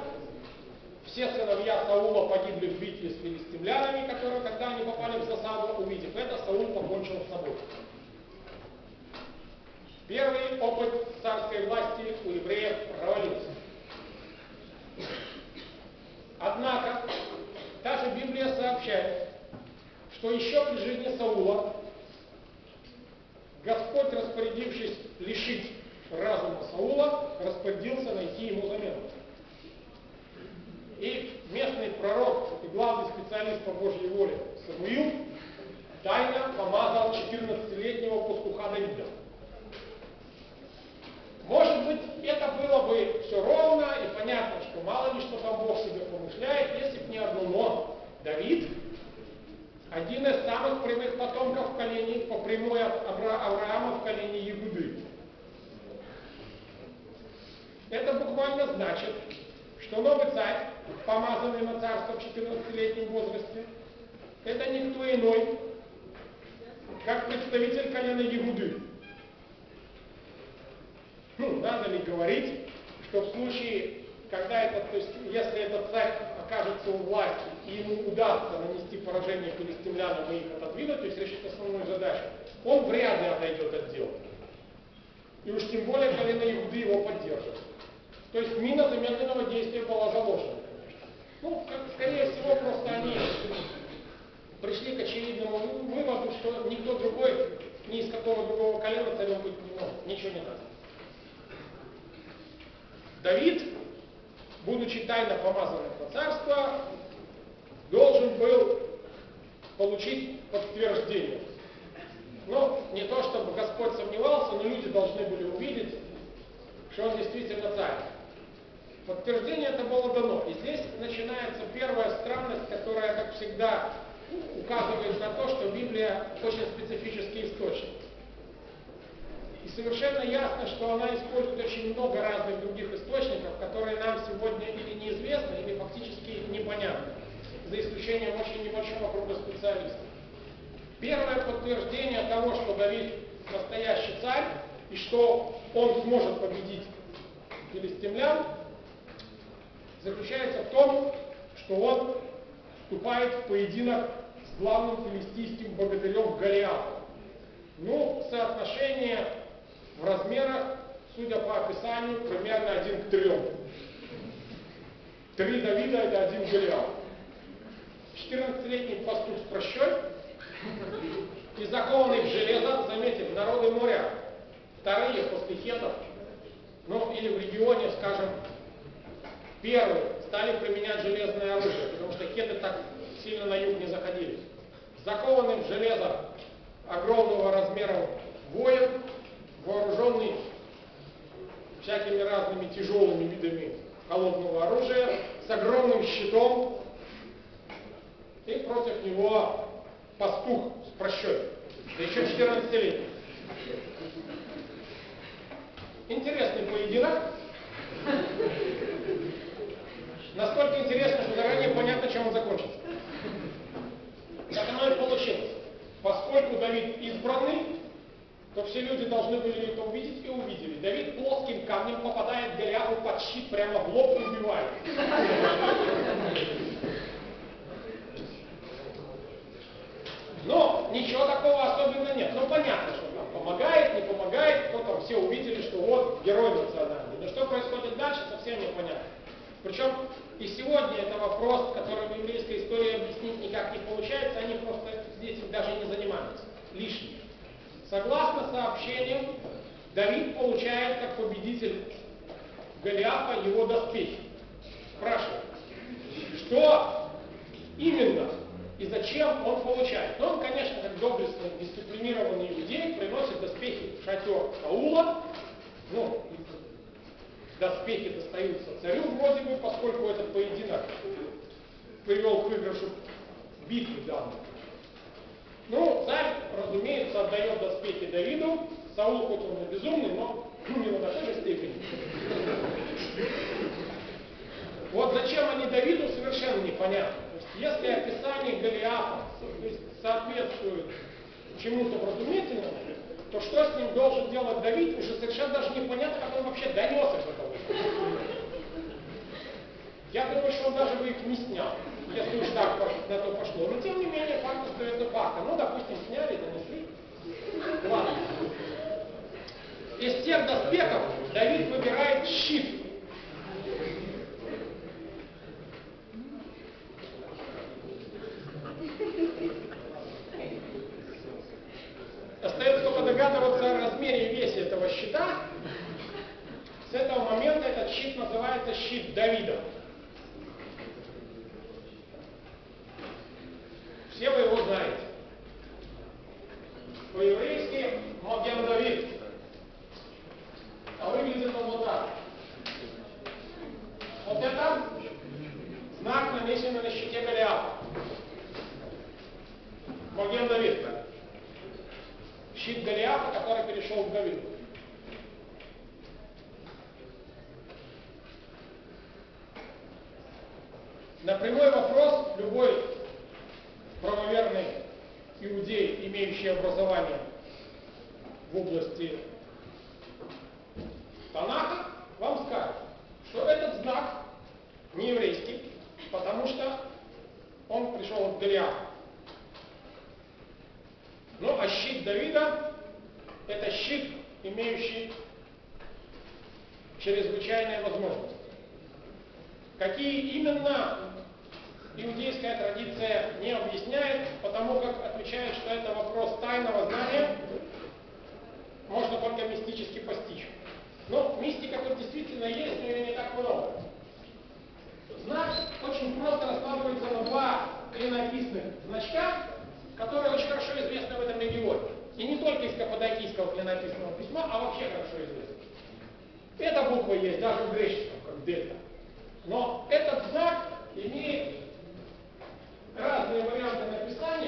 [SPEAKER 1] все сыновья Саула погибли в битве с филистимлянами, которые, когда они попали в засаду, увидев это, Саул покончил с собой. Первый опыт царской власти у евреев провалился. Однако, та же Библия сообщает, что еще при жизни Саула что он сможет победить филистимлян, заключается в том, что он вступает в поединок с главным филистийским богатырем Голиафом. Ну, соотношение в размерах, судя по описанию, примерно один к трем. Три Давида это один Голиаф. 14-летний пастух с прощой и закованный в железо, заметим, народы моря, вторые после хетов, ну или в регионе, скажем, первые стали применять железное оружие, потому что хеты так сильно на юг не заходили. Закованный в железо огромного размера воин, вооруженный всякими разными тяжелыми видами холодного оружия, с огромным щитом, и против него пастух с прощой, да еще 14 лет. Интересный поединок. Настолько интересно, что заранее понятно, чем он закончится. Так оно и получилось. Поскольку Давид избранный, то все люди должны были это увидеть и увидели. Давид плоским камнем попадает Голиафу под щит прямо в лоб и убивает. Но ничего такого особенного нет. Ну понятно, что помогает, не помогает, кто там все увидели, что вот герой национальный. Но что происходит дальше, совсем непонятно. Причем и сегодня это вопрос, который в еврейской истории объяснить никак не получается, они просто этим даже не занимаются. Лишний. Согласно сообщениям, Давид получает как победитель Голиафа его доспехи. Спрашиваю, что именно и зачем он получает? Ну, он, конечно, как доблестный, дисциплинированный иудей, приносит доспехи в шатер Саула, ну, доспехи достаются царю вроде бы, поскольку этот поединок привел к выигрышу битвы данной. Ну, царь, разумеется, отдает доспехи Давиду. Саул, хоть он и безумный, но не на такой же степени. Вот зачем они Давиду, совершенно непонятно. Если описание Голиафа соответствует чему-то вразумительному, то что с ним должен делать Давид, уже совершенно даже непонятно, как он вообще донес их до. Я думаю, что он даже бы их не снял, если уж так на то пошло. Но тем не менее, факт остается фактом. Ну, допустим, сняли, донесли. Ладно. Из тех доспехов Давид выбирает щит. Остается только догадываться о размере и весе этого щита. С этого момента этот щит называется щит Давида. Все вы его знаете. По-еврейски Маген Давид. А выглядит он вот так. Вот это знак, нанесенный на щите Голиафа. Маген Давид. Щит Голиафа, который перешел к Давиду. На прямой вопрос любой правоверный иудей, имеющий образование в области Танаха, вам скажет, что этот знак не еврейский, потому что он пришел от Голиафа. Ну, а щит Давида – это щит, имеющий чрезвычайные возможности. Какие именно иудейская традиция не объясняет, потому как отвечает, что это вопрос тайного знания, можно только мистически постичь. Но мистика тут действительно есть, но ее не так много. Знак очень просто раскладывается на два клинописных значка, которые очень хорошо известны в этом регионе. И не только из каппадокийского клинописного письма, а вообще хорошо известны. Эта буква есть даже в греческом, как дельта. Но этот знак имеет разные варианты написания,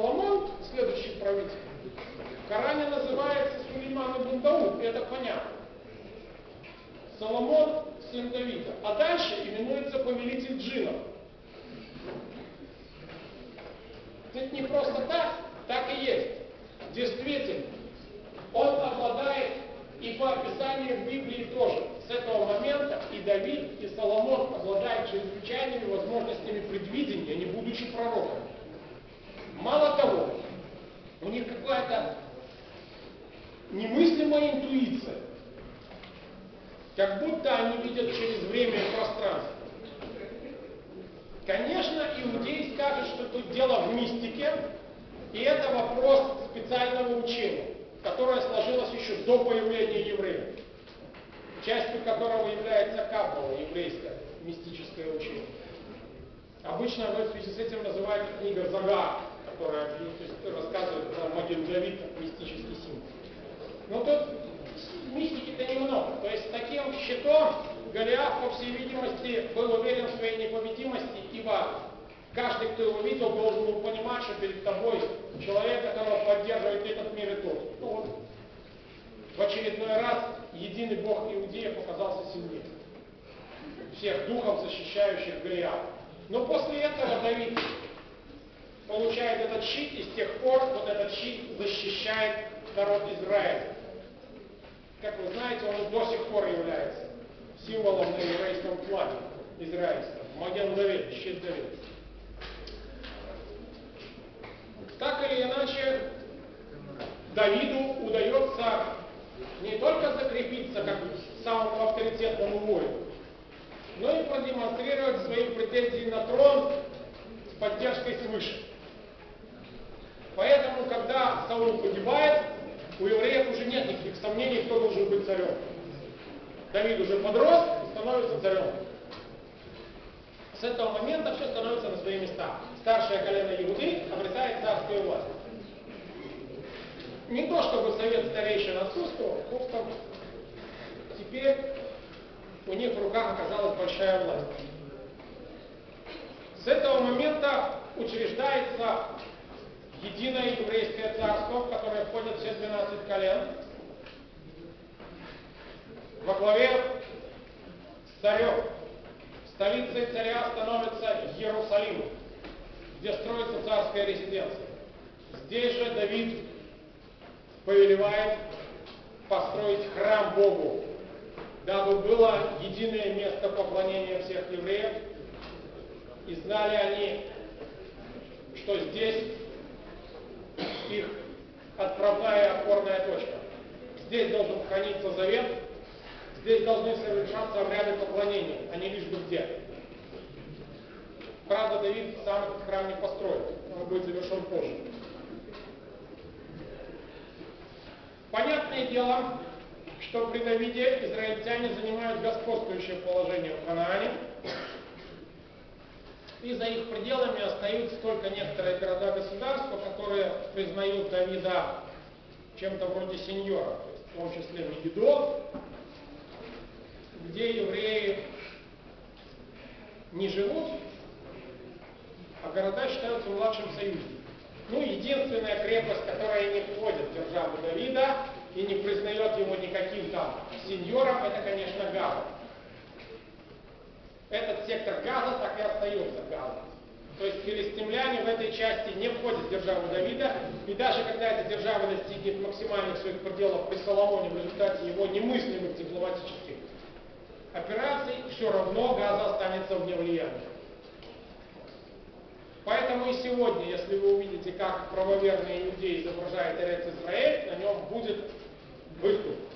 [SPEAKER 1] Соломон, следующий правитель, Коране называется Сулейман ибн Дауд, это понятно. Соломон, сын Давида. А дальше именуется повелитель джинов. Это не просто так, так и есть. Действительно, он обладает и по описанию в Библии тоже. С этого момента и Давид, и Соломон обладают чрезвычайными возможностями предвидения, не будучи пророками. Мало того, у них какая-то немыслимая интуиция. Как будто они видят через время и пространство. Конечно, иудей скажет, что тут дело в мистике, и это вопрос специального учения, которое сложилось еще до появления евреев, частью которого является Каббала, еврейское мистическое учение. Обычно в связи с этим называют книга Зага, то есть, рассказывает про могилу мистический символ. Но тут мистики-то немного. То есть таким щитом Голиаф, по всей видимости, был уверен в своей непобедимости, ибо каждый, кто его видел, должен был понимать, что перед тобой человек, которого поддерживает этот мир и тот. Ну вот, в очередной раз единый Бог Иудея показался сильнее всех духов, защищающих Голиафа. Но после этого Давид получает этот щит, и с тех пор вот этот щит защищает народ Израиля. как вы знаете, он до сих пор является символом на еврейском флаге израильском. Маген Давид, щит Давид. Так или иначе, Давиду удается не только закрепиться как самому авторитетному воину, но и продемонстрировать свои претензии на трон с поддержкой свыше. Поэтому, когда Саул погибает, у евреев уже нет никаких сомнений, кто должен быть царем. Давид уже подрос и становится царем. С этого момента все становится на свои места. Старшее колено Иуды обретает царскую власть. Не то, чтобы совет старейшин отсутствовал, просто теперь у них в руках оказалась большая власть. С этого момента учреждается единое еврейское царство, в которое входят все 12 колен. Во главе с царем. Столицей царя становится Иерусалим, где строится царская резиденция. Здесь же Давид повелевает построить храм Богу, дабы было единое место поклонения всех евреев, и знали они, что здесь их отправная опорная точка. Здесь должен храниться завет, здесь должны совершаться обряды поклонения, а не лишь бы где. Правда, Давид сам этот храм не построит, он будет завершен позже. Понятное дело, что при Давиде израильтяне занимают господствующее положение в Ханаане, и за их пределами остаются только некоторые города-государства, которые признают Давида чем-то вроде сеньора, в том числе Мегидо, где евреи не живут, а города считаются младшим союзом. Ну, единственная крепость, которая не входит в державу Давида и не признает его никаким там сеньором, это, конечно, Газа. Этот сектор Газа так и остается Газа. То есть филистимляне в этой части не входят в державу Давида, и даже когда эта держава достигнет максимальных своих пределов при Соломоне в результате его немыслимых дипломатических операций, все равно Газа останется вне влияния. Поэтому и сегодня, если вы увидите, как правоверные иудеи изображают Эрец Израиль, на нем будет выступ.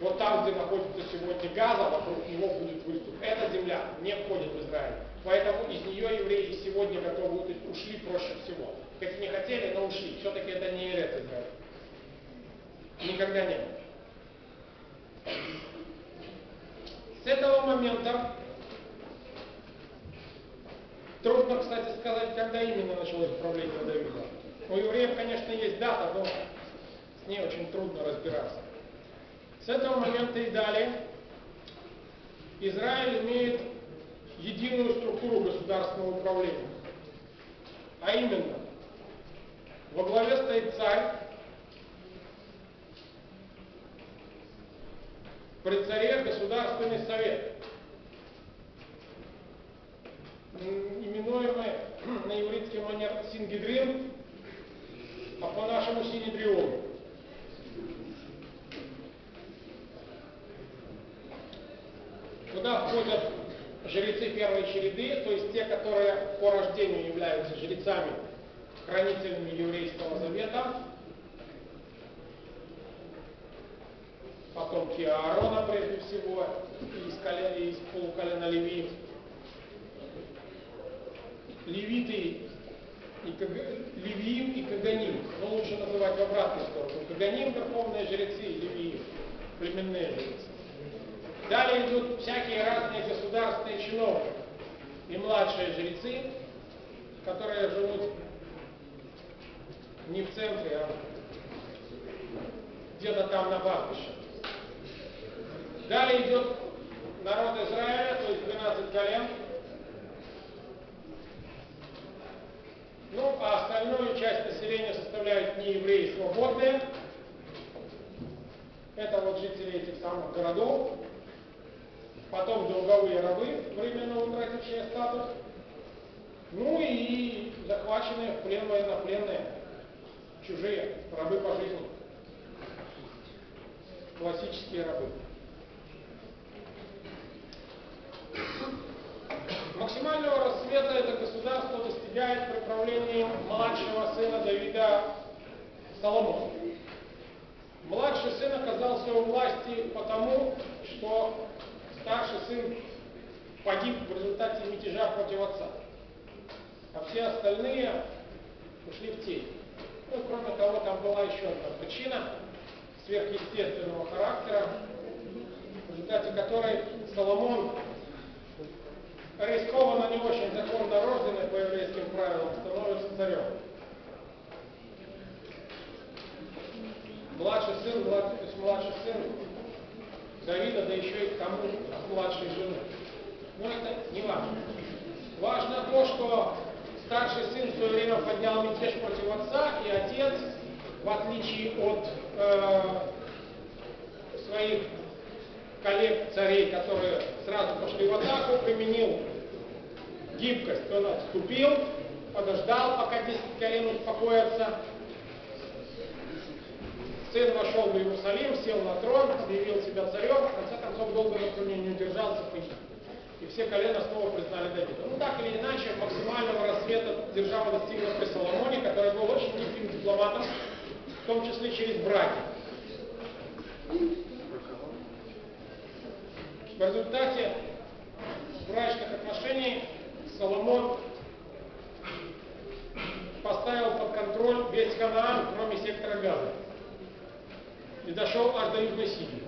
[SPEAKER 1] Вот там, где находится сегодня Газа, вокруг него будет выступ. Эта земля не входит в Израиль. Поэтому из нее евреи сегодня готовы ушли проще всего. Хоть не хотели, но ушли. Все-таки это не Эрец Израиль. Никогда не было. С этого момента Трудно, кстати, сказать, когда именно началось правление Давида. У евреев, конечно, есть дата, но с ней очень трудно разбираться. С этого момента и далее Израиль имеет единую структуру государственного управления. А именно, во главе стоит царь, при царе Государственный совет – именуемый на ивритский манер Сингидрин, а по-нашему Синедрион. Туда входят жрецы первой череды, то есть те, которые по рождению являются жрецами, хранителями еврейского завета, потомки Аарона прежде всего, из, колена, из полуколена Леви, левиты и Каг... Левиим и Каганим. Но лучше называть в обратную сторону. Каганим – верховные жрецы, Левиим – племенные жрецы. Далее идут всякие разные государственные чиновники и младшие жрецы, которые живут не в центре, а где-то там на пастбище. Далее идет народ Израиля, то есть 12 колен, Ну, а остальную часть населения составляют не евреи свободные. Это вот жители этих самых городов. Потом долговые рабы, временно утратившие статус. Ну и захваченные в плен военнопленные, чужие, рабы по жизни. классические рабы. Максимального расцвета это государство достигает при правлении младшего сына Давида Соломона. Младший сын оказался у власти потому, что старший сын погиб в результате мятежа против отца. А все остальные ушли в тень. Ну, кроме того, там была еще одна причина сверхъестественного характера, в результате которой Соломон рискованно не очень законно рожденный по еврейским правилам становится царем. Младший сын, младший сын Давида, да еще и к тому младшей жены. Но это не важно. Важно то, что старший сын в свое время поднял мятеж против отца, и отец, в отличие от э, своих коллег-царей, которые сразу пошли в атаку, применил гибкость. Он отступил, подождал, пока 10 колен успокоятся. Сын вошел в Иерусалим, сел на трон, объявил себя царем, в конце концов долго на троне не удержался, погиб. И все колена снова признали Давида. Ну так или иначе, максимального рассвета держава достигла при Соломоне, который был очень гибким дипломатом, в том числе через браки. В результате брачных отношений Соломон поставил под контроль весь Ханаан, кроме сектора Газа. И дошел аж до Южной Сирии.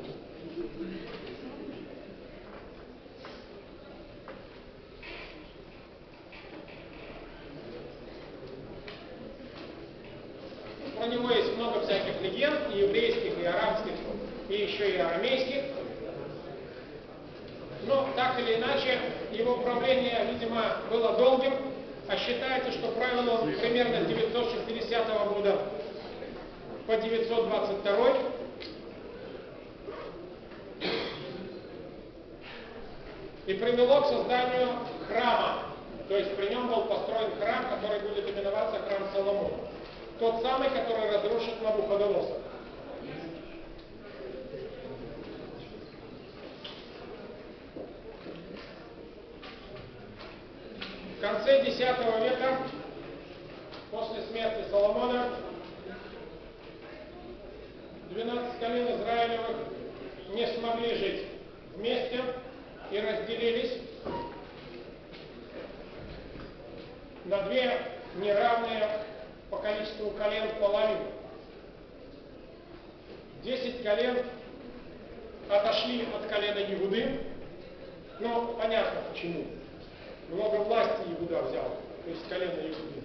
[SPEAKER 1] Про него есть много всяких легенд, и еврейских, и арабских, и еще и арамейских. Но так или иначе, его правление, видимо, было долгим, а считается, что правил он примерно с 960 года по 922. И привело к созданию храма. То есть при нем был построен храм, который будет именоваться храм Соломона. Тот самый, который разрушит Навуходоносор. В конце X века, после смерти Соломона, 12 колен не смогли жить вместе и разделились на две неравные по количеству колен половины. Десять колен отошли от колена Иуды, но понятно почему много власти Иуда взял, то есть колено Иуды.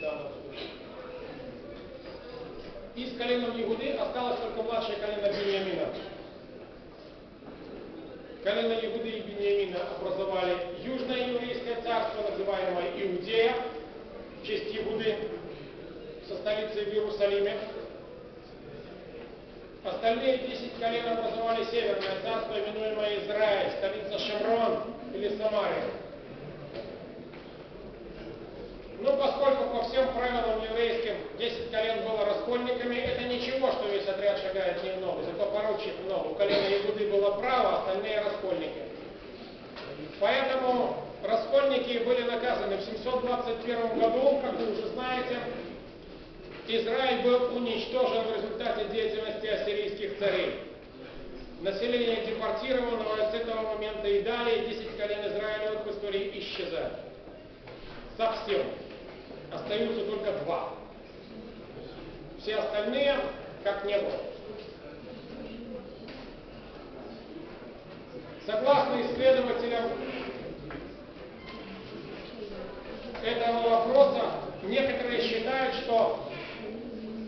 [SPEAKER 1] Да, Из колена Иуды осталось только младшее колено Бениамина. Колено Иуды и Бениамина образовали Южное еврейское царство, называемое Иудея, в честь Иуды, со столицей в Иерусалиме. Остальные десять колен образовали Северное царство, именуемое Израиль, столица Шемрон или Самария. Но поскольку по всем правилам еврейским 10 колен было раскольниками, это ничего, что весь отряд шагает немного, зато поручик много. У колена Ягуды было право, остальные раскольники. Поэтому раскольники были наказаны в 721 году, как вы уже знаете, Израиль был уничтожен в результате деятельности ассирийских царей. Население депортированного с этого момента и далее 10 колен Израилевых в истории исчезают. Совсем. Остаются только два. Все остальные как не было. Согласно исследователям этого вопроса, некоторые считают, что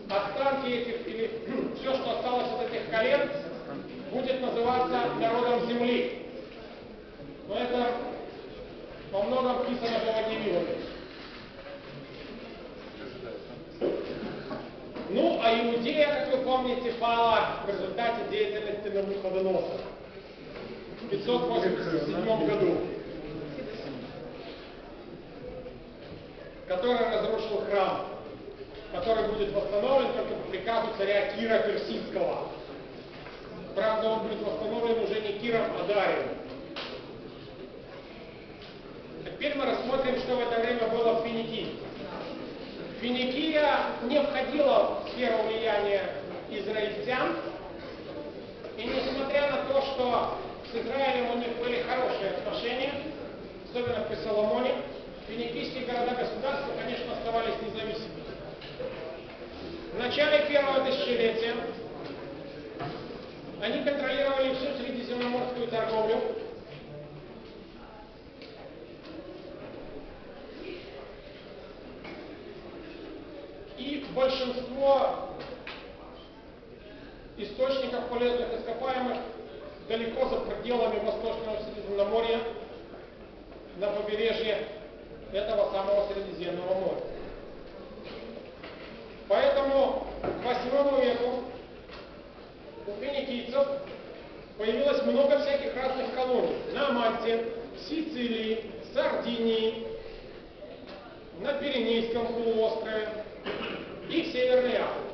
[SPEAKER 1] останки этих, или все, что осталось от этих колен, будет называться народом земли. Но это во многом писано было невидимым. Ну, а Иудея, как вы помните, пала в результате деятельности Навуходоносора в 587 году, который разрушил храм который будет восстановлен только по приказу царя Кира Персидского. Правда, он будет восстановлен уже не Киром, а Дарием. Теперь мы рассмотрим, что в это время было в Финикии. Финикия не входила в сферу влияния израильтян, и несмотря на то, что с Израилем у них были хорошие отношения, особенно при Соломоне, финикийские города-государства, конечно, оставались независимыми. В начале первого тысячелетия они контролировали всю средиземноморскую торговлю, и большинство источников полезных ископаемых далеко за пределами Восточного Средиземноморья на побережье этого самого Средиземного моря. Поэтому к VIII веку у финикийцев появилось много всяких разных колоний. На Мальте, Сицилии, Сардинии, на Пиренейском полуострове и Северной Африке.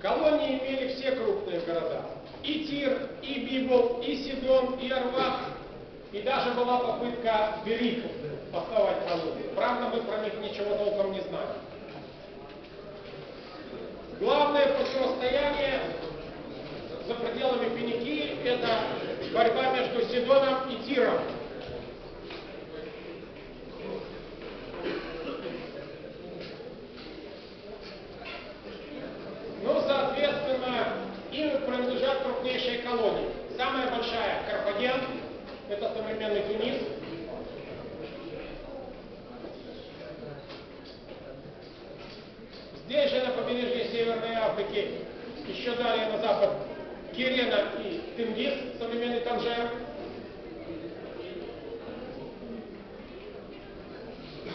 [SPEAKER 1] Колонии имели все крупные города. И Тир, и Библ, и Сидон, и Арвах. И даже была попытка Берику основать колонию. Правда, мы про них ничего толком не знаем. Главное противостояние за пределами Финикии – это борьба между Сидоном и Тиром. Ну, соответственно, им принадлежат крупнейшие колонии. Самая большая – Карфаген, это современный Тунис. Здесь же на побережье Северной Африки, еще далее на запад, Кирена и Тенгиз, современный Танжер.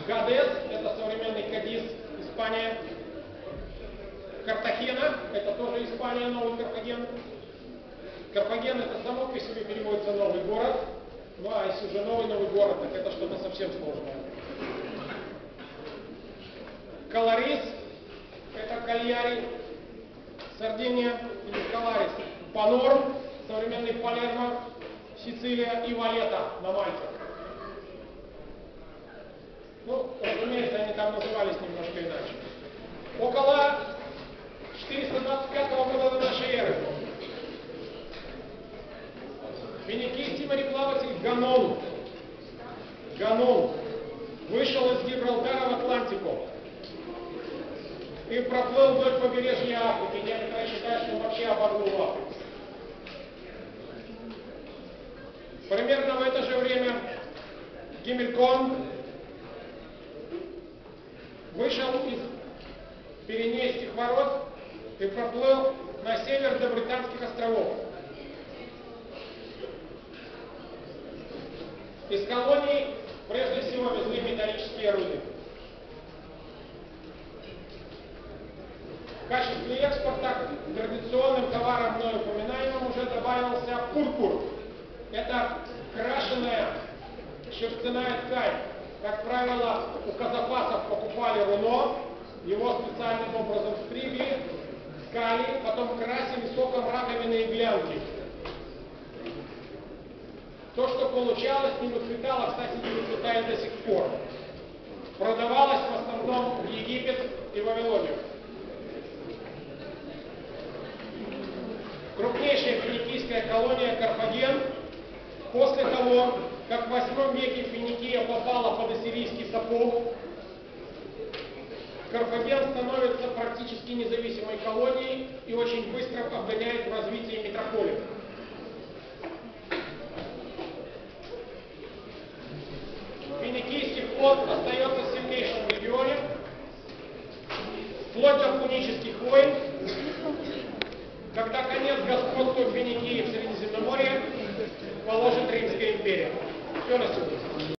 [SPEAKER 1] Гадес, это современный Кадис, Испания. Картахена, это тоже Испания, новый Карфаген. Карфаген это само по себе переводится новый город. Ну а если уже новый новый город, так это что-то совсем сложное. Каларис, это Кальяри, Сардиния или Каларис. Панорм, современный Палермо, Сицилия и Валета на Мальте. Ну, разумеется, они там назывались немножко иначе. Около 425 года до нашей эры финикийский мореплаватель Ганон, Ганон вышел из Гибралтара в Атлантику и проплыл вдоль побережья Африки. Некоторые считают, что он вообще обогнул Африку. Примерно в это же время Гиммелькон вышел из Пиренейских ворот и проплыл на север до Британских островов. Из колоний прежде всего везли металлические руды. В качестве экспорта к традиционным товарам мной упоминаемым уже добавился пурпур. Это крашеная шерстяная ткань. Как правило, у казахвасов покупали руно, его специальным образом стригли, ткали, потом красили соком раковины и глянки. То, что получалось, не выцветало, кстати, не выцветает до сих пор. Продавалось в основном в Египет и Вавилонию. Крупнейшая финикийская колония Карфаген после того, как в 8 веке Финикия попала под ассирийский сапог, Карфаген становится практически независимой колонией и очень быстро обгоняет в развитии метрополии. Финикийский флот остается сильнейшим в регионе, вплоть до пунических войн, когда конец господству Финикии в Средиземноморье положит Римская империя. Все на сегодня.